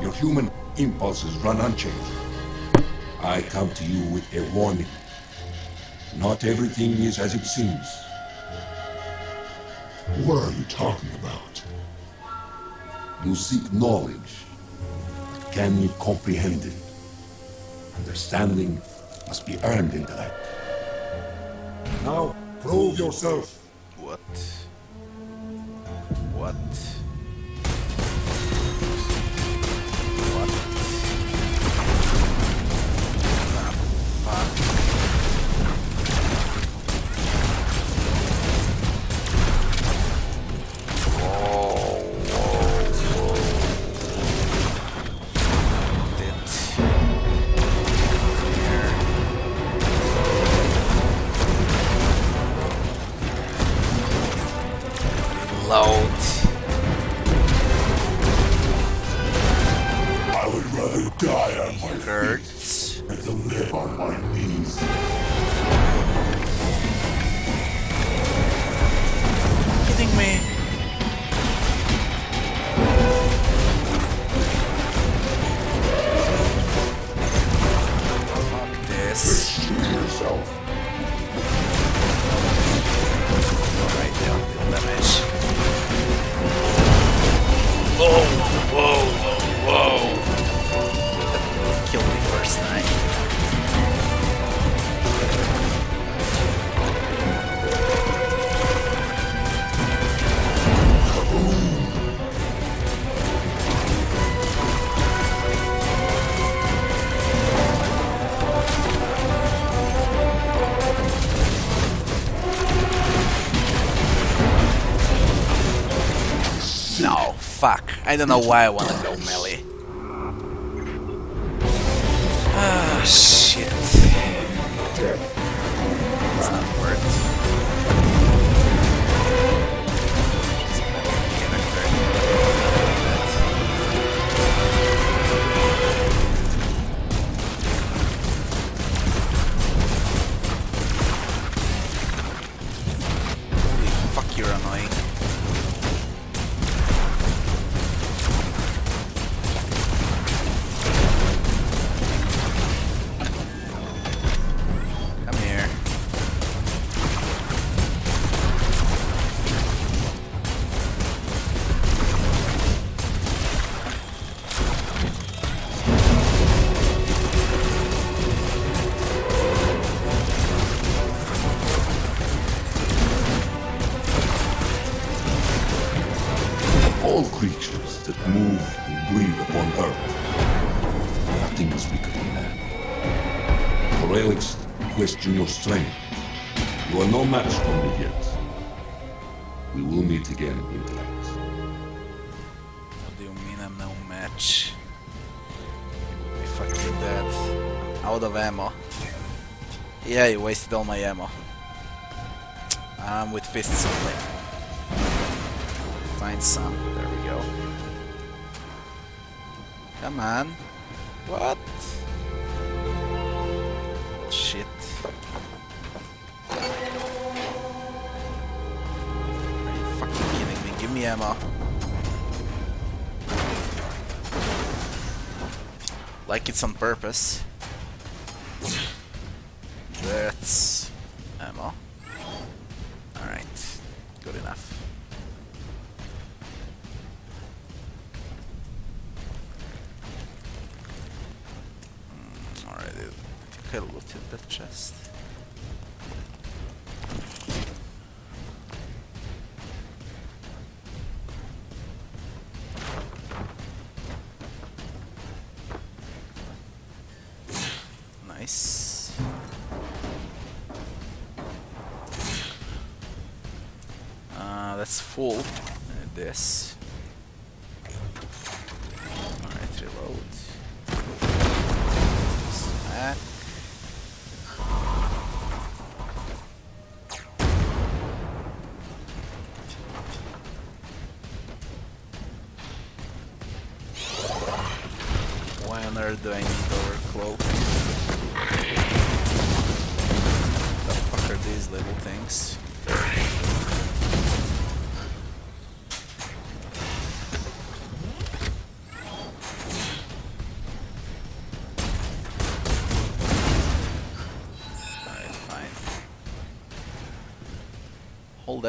Your human impulses run unchecked. I come to you with a warning. Not everything is as it seems. What are you talking about? You seek knowledge. Can you comprehend it? Understanding must be earned, intellect. Now, prove yourself. I don't know why I wanna go your strength. You are no match for me yet. We will meet again, intellect. What do you mean I'm no match? You would be fucking dead. I'm out of ammo. Yeah, you wasted all my ammo. I'm with fists only. Find some. There we go. Come on. What? Ammo. Like it's on purpose.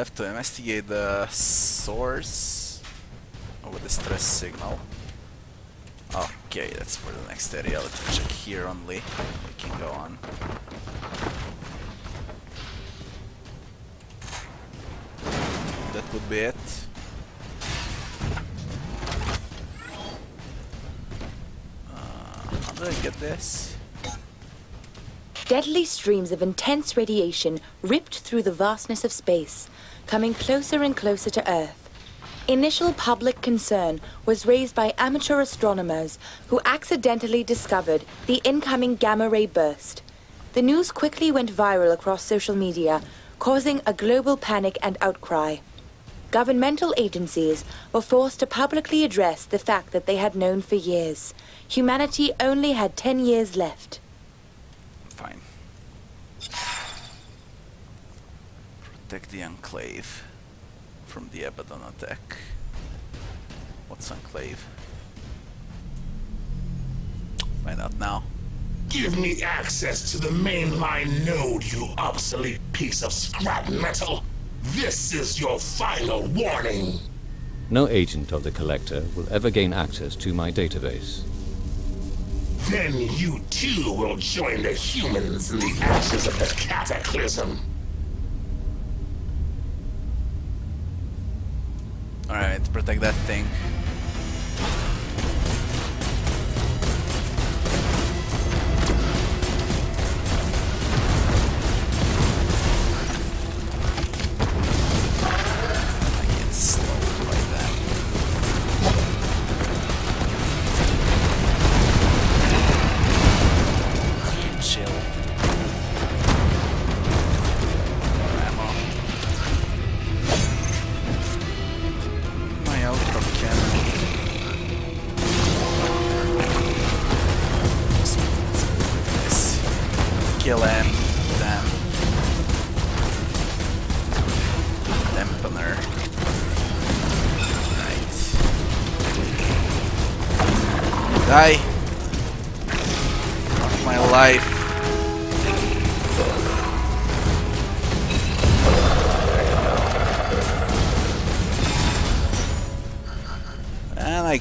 F to investigate the source of the stress signal. Okay, that's for the next area. Let's check here only. We can go on. That would be it. Uh, how do I get this? Deadly streams of intense radiation ripped through the vastness of space, coming closer and closer to Earth. Initial public concern was raised by amateur astronomers who accidentally discovered the incoming gamma ray burst. The news quickly went viral across social media, causing a global panic and outcry. Governmental agencies were forced to publicly address the fact that they had known for years. Humanity only had 10 years left. Fine. Protect the Enclave from the Abaddon attack. What's Enclave? Find out now. Give me access to the mainline node, you obsolete piece of scrap metal. This is your final warning. No agent of the Collector will ever gain access to my database. Then you too will join the humans in the ashes of the cataclysm. Alright, protect that thing.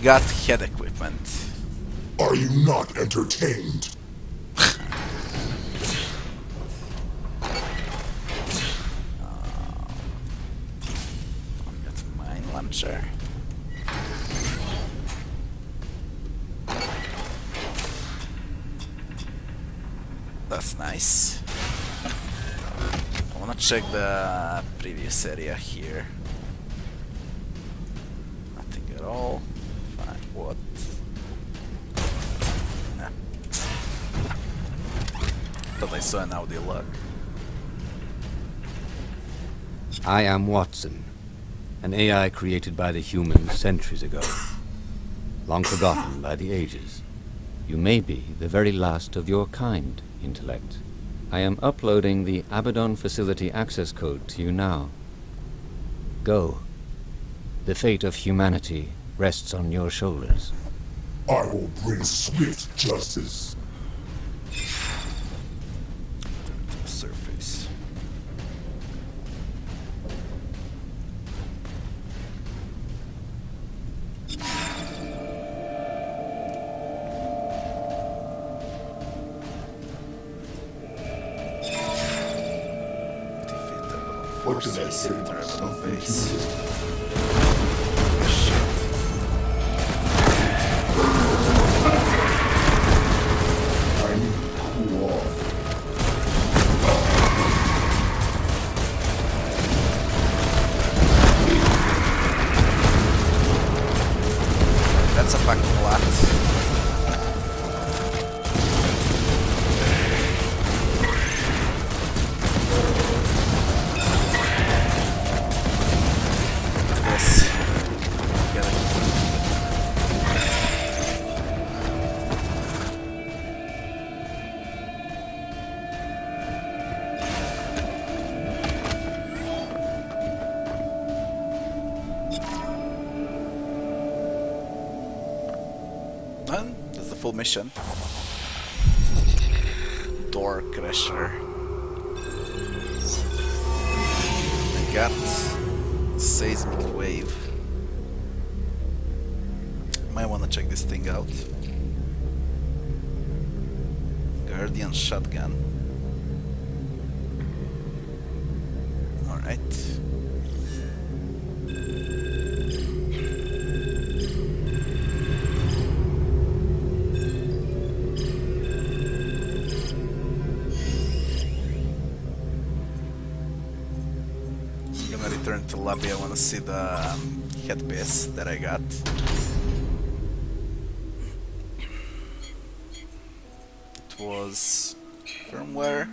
Got head equipment. Are you not entertained? Launcher. That's nice. I wanna check the previous area here. I am Watson, an AI created by the humans centuries ago, long forgotten by the ages. You may be the very last of your kind, intellect. I am uploading the Abaddon facility access code to you now. Go. The fate of humanity rests on your shoulders. I will bring swift justice. That's see the headpiece that I got. It was firmware.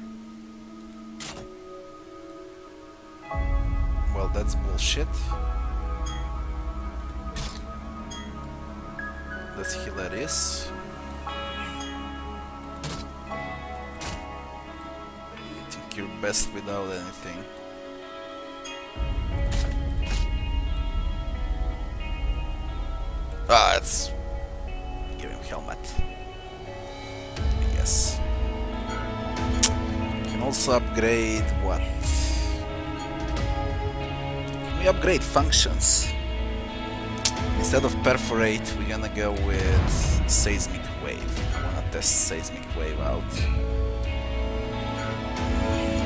Well, that's bullshit. That's hilarious. You think you're best without anything. Upgrade what? Can we upgrade functions? Instead of perforate, we're gonna go with seismic wave. I wanna test seismic wave out. We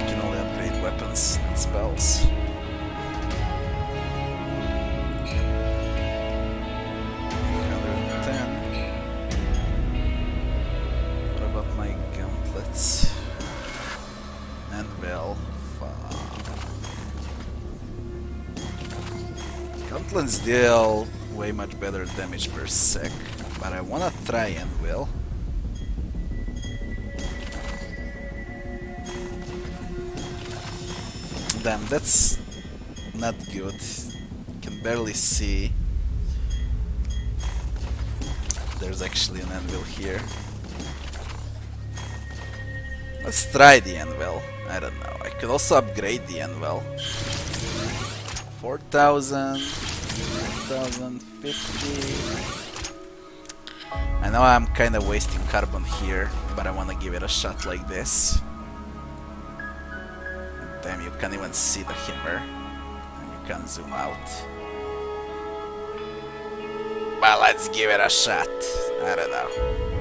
can only upgrade weapons and spells. Anvil. Fuck. Gauntlets deal way much better damage per sec, but I wanna try Anvil. Damn, that's not good. Can barely see. There's actually an anvil here. Let's try the anvil. I don't know. I could also upgrade the anvil. 4000, 4050. I know I'm kinda wasting carbon here, but I wanna give it a shot like this. Damn, you can't even see the hammer. And you can't zoom out. But let's give it a shot. I don't know.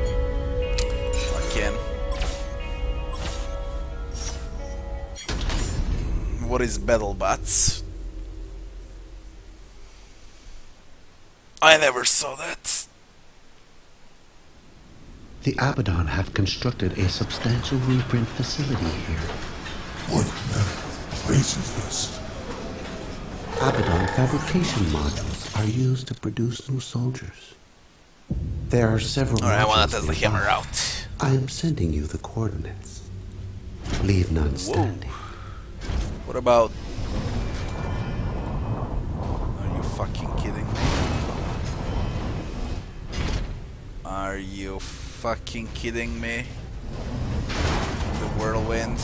What is Battle Bots? I never saw that. The Abaddon have constructed a substantial reprint facility here. What place is this? Abaddon fabrication modules are used to produce new soldiers. There are several. Alright, I wanna test the hammer out. I am sending you the coordinates. Leave none Whoa. What about... Are you fucking kidding me? Are you fucking kidding me? The whirlwind.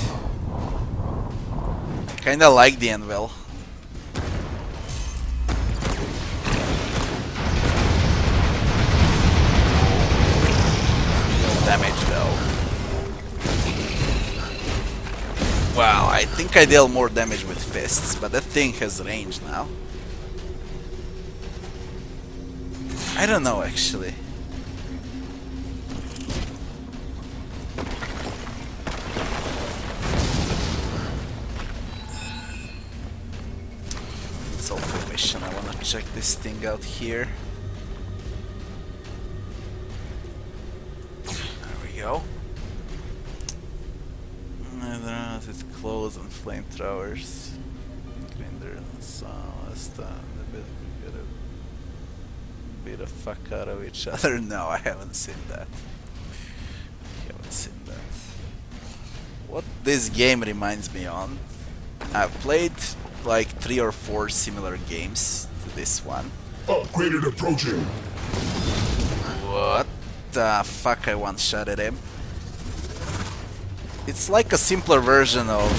I Kinda like the anvil. Damage though. Wow, I think I deal more damage with fists, but that thing has range now. I don't know actually. Sulfur mission. I wanna check this thing out here. Flamethrowers. Grinder and saw last time. The bit could get a beat the fuck out of each other. No, I haven't seen that. I haven't seen that. What this game reminds me on, I've played like three or four similar games to this one. Upgraded approaching. What the fuck I one-shotted him? It's like a simpler version of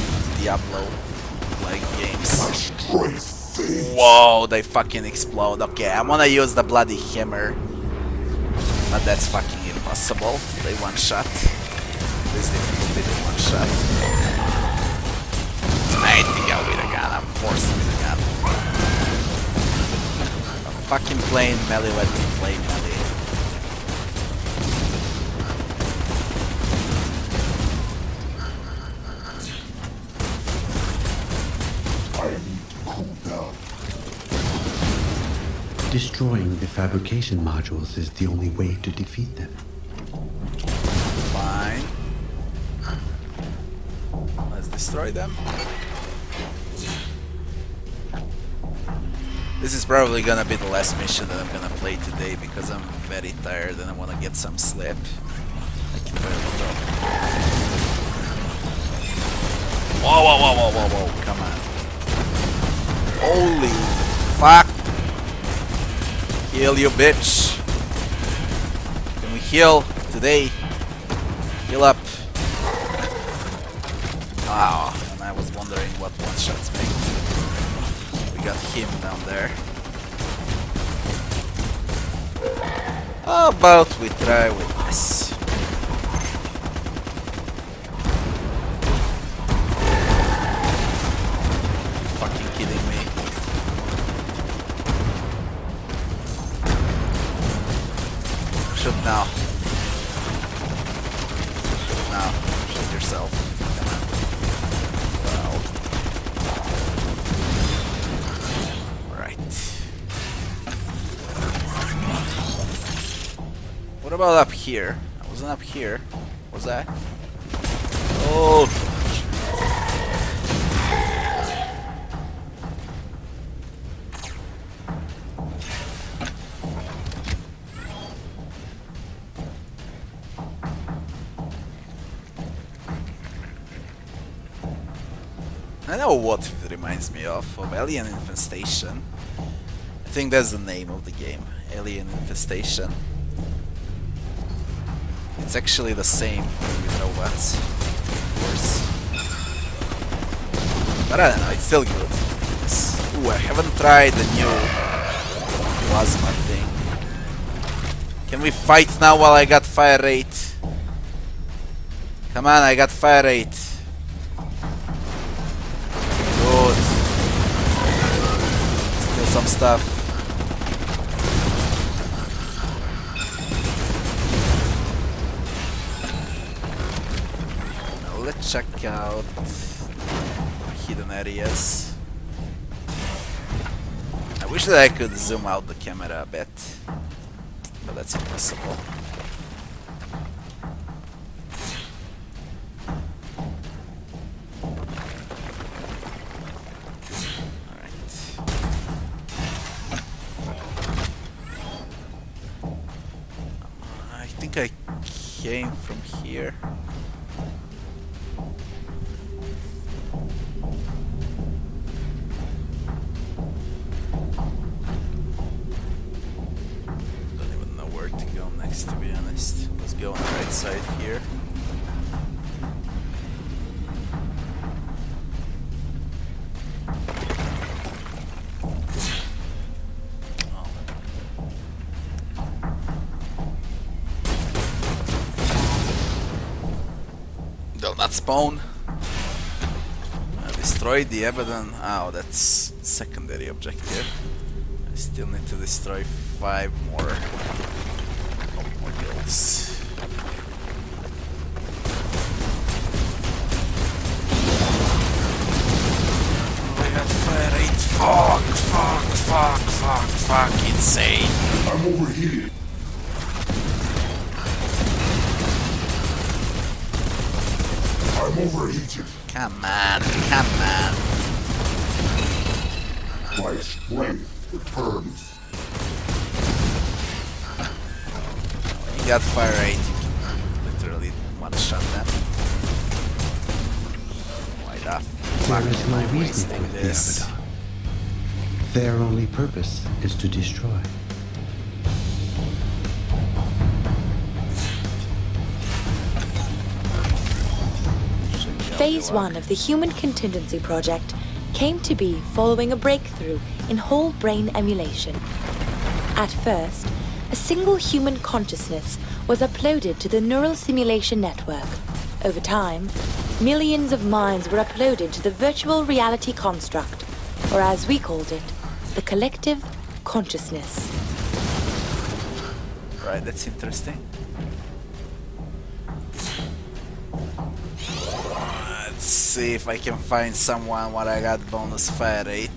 Diablo like games. Whoa, they fucking explode. Okay, I'm gonna use the bloody hammer. But that's fucking impossible. They one shot. This difficulty they one shot. I think I'll be the gun. I'm be the gun. I'm fucking playing melee, me play melee. Destroying the fabrication modules is the only way to defeat them. Fine. Let's destroy them. This is probably gonna be the last mission that I'm gonna play today because I'm very tired and I wanna get some sleep. I can barely talk. Whoa, whoa, whoa, whoa, whoa, whoa, come on. Holy. Heal you, bitch. Can we heal today? Heal up. Ah, and I was wondering what one shots make. We got him down there. How about we try with That? Oh. I know what it reminds me of, of Alien Infestation. I think that's the name of the game, Alien Infestation. It's actually the same robots, of course. But I don't know, it's still good. It's, ooh, I haven't tried the new plasma thing. Can we fight now while I got fire rate? Come on, I got fire rate. Good. Let's kill some stuff. Areas. I wish that I could zoom out the camera a bit, but that's impossible. I think I came from here. To be honest. Let's go on the right side here. They'll not spawn. Uh, destroy the Abaddon. Oh, that's secondary objective. I still need to destroy five more insane. I'm overheated. I'm overheated. Come on, come on. My strength returns. You got fire rate, you can literally one shot them. Why the fuck There is am no I reason wasting for the this? Their only purpose is to destroy. Phase 1 of the Human Contingency Project came to be following a breakthrough in whole brain emulation. At first, a single human consciousness was uploaded to the neural simulation network. Over time, millions of minds were uploaded to the virtual reality construct, or as we called it, the collective consciousness. Right, that's interesting. Let's see if I can find someone what I got bonus fire rate.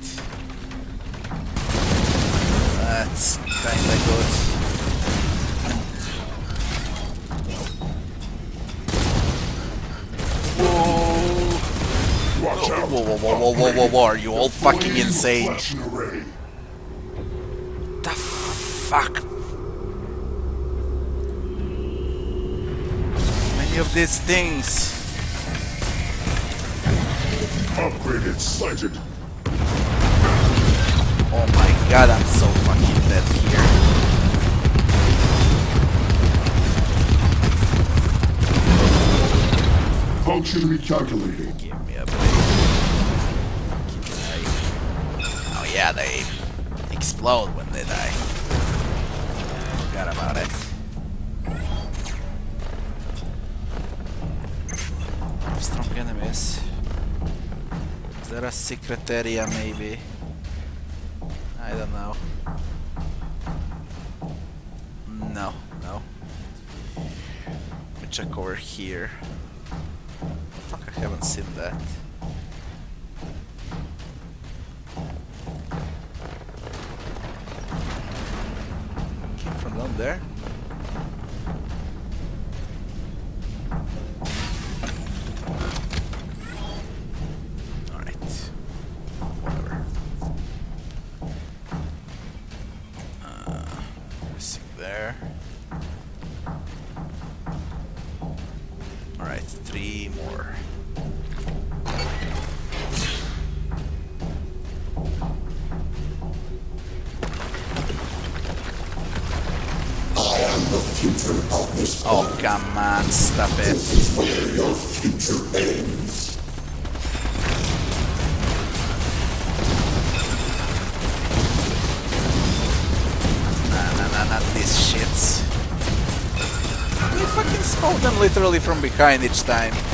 Whoa, whoa, whoa, whoa, are you all fucking insane? The fuck? Many of these things. Upgraded sighted. Oh my god, I'm so fucking dead here. Function recalculating. Give me a break. When they die. Forgot about it. Strong enemies. Is there a secret area maybe? I don't know. No, no. Let me check over here. Fuck, I haven't seen that. There? Come on, stop it. Nah, nah, nah, not these shits. We fucking spawn them literally from behind each time.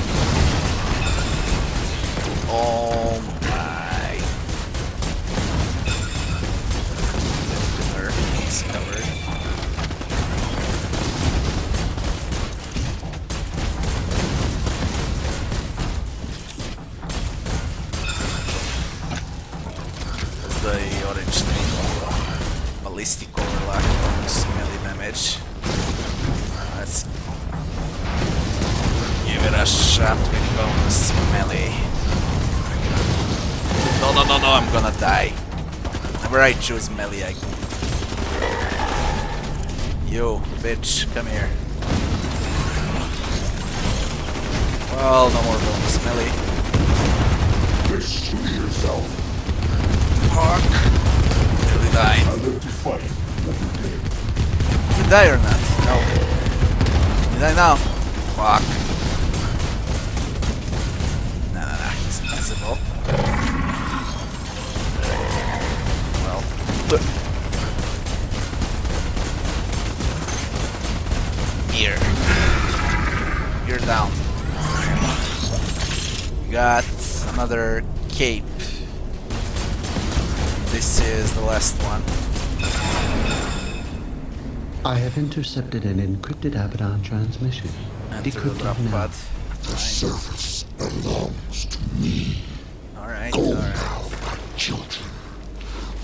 Intercepted an encrypted Abaddon transmission. Enter the Decrypted now. pod. The surface belongs to me. Alright, Go alright. now, my children.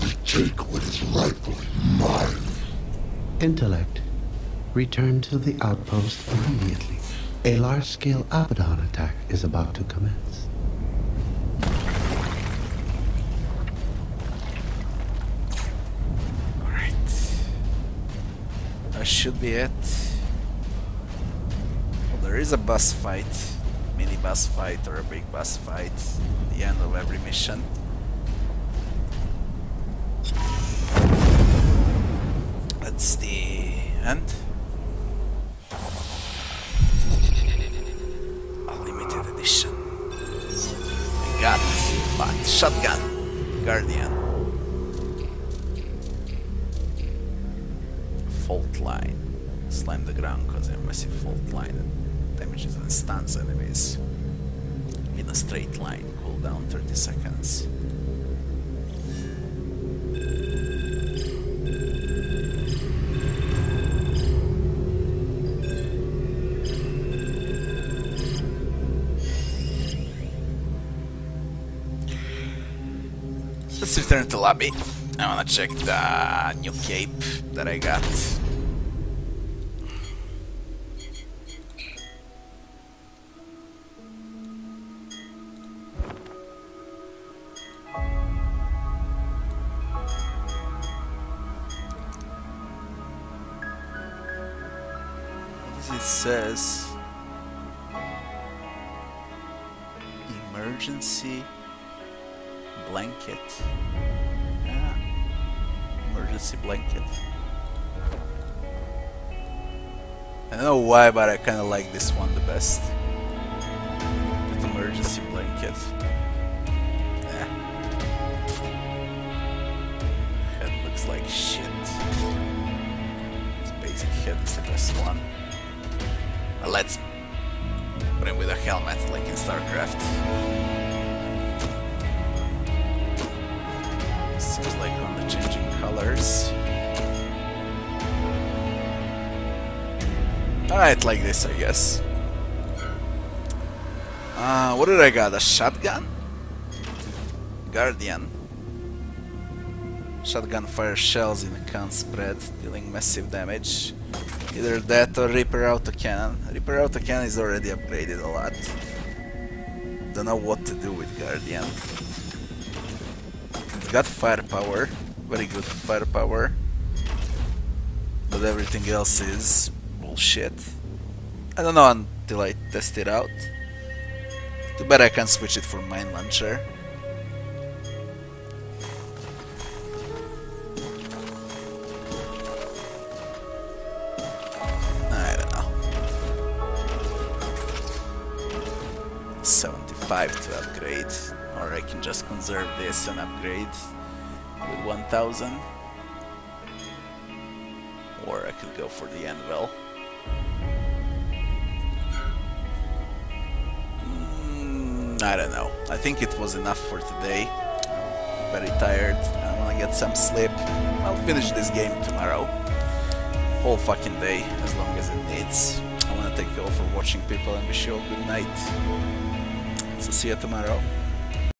We take what is rightfully mine. Intellect. Return to the outpost immediately. A large-scale Abaddon attack is about to commence. Should be it. Well, there is a boss fight. Mini boss fight or a big boss fight at the end of every mission. That's the end. A limited edition. I got but shotgun. Guardian. Ground causing a massive fault line that damages and stuns enemies in a straight line. Cooldown 30 seconds. Let's return to lobby. I wanna check the new cape that I got. Emergency blanket. Yeah. Emergency blanket. I don't know why, but I kind of like this one the best. With emergency blanket. Yeah. Head looks like shit. This basic head is the best one. Let's put him with a helmet like in StarCraft. Alright, like this, I guess. Uh, what did I got? A shotgun? Guardian. Shotgun fires shells in a count spread, dealing massive damage. Either that or Reaper Autocannon. Reaper Autocannon is already upgraded a lot. Don't know what to do with Guardian. It's got firepower, very good firepower. But everything else is bullshit. I don't know until I test it out. Too bad I can't switch it for Mine Launcher. I don't know. 75 to upgrade, or I can just conserve this and upgrade with 1000. Or I could go for the Anvil. I don't know. I think it was enough for today. I'm very tired. I want to get some sleep. I'll finish this game tomorrow. Whole fucking day, as long as it needs. I want to thank you all for watching, people, and wish you all good night. So see you tomorrow.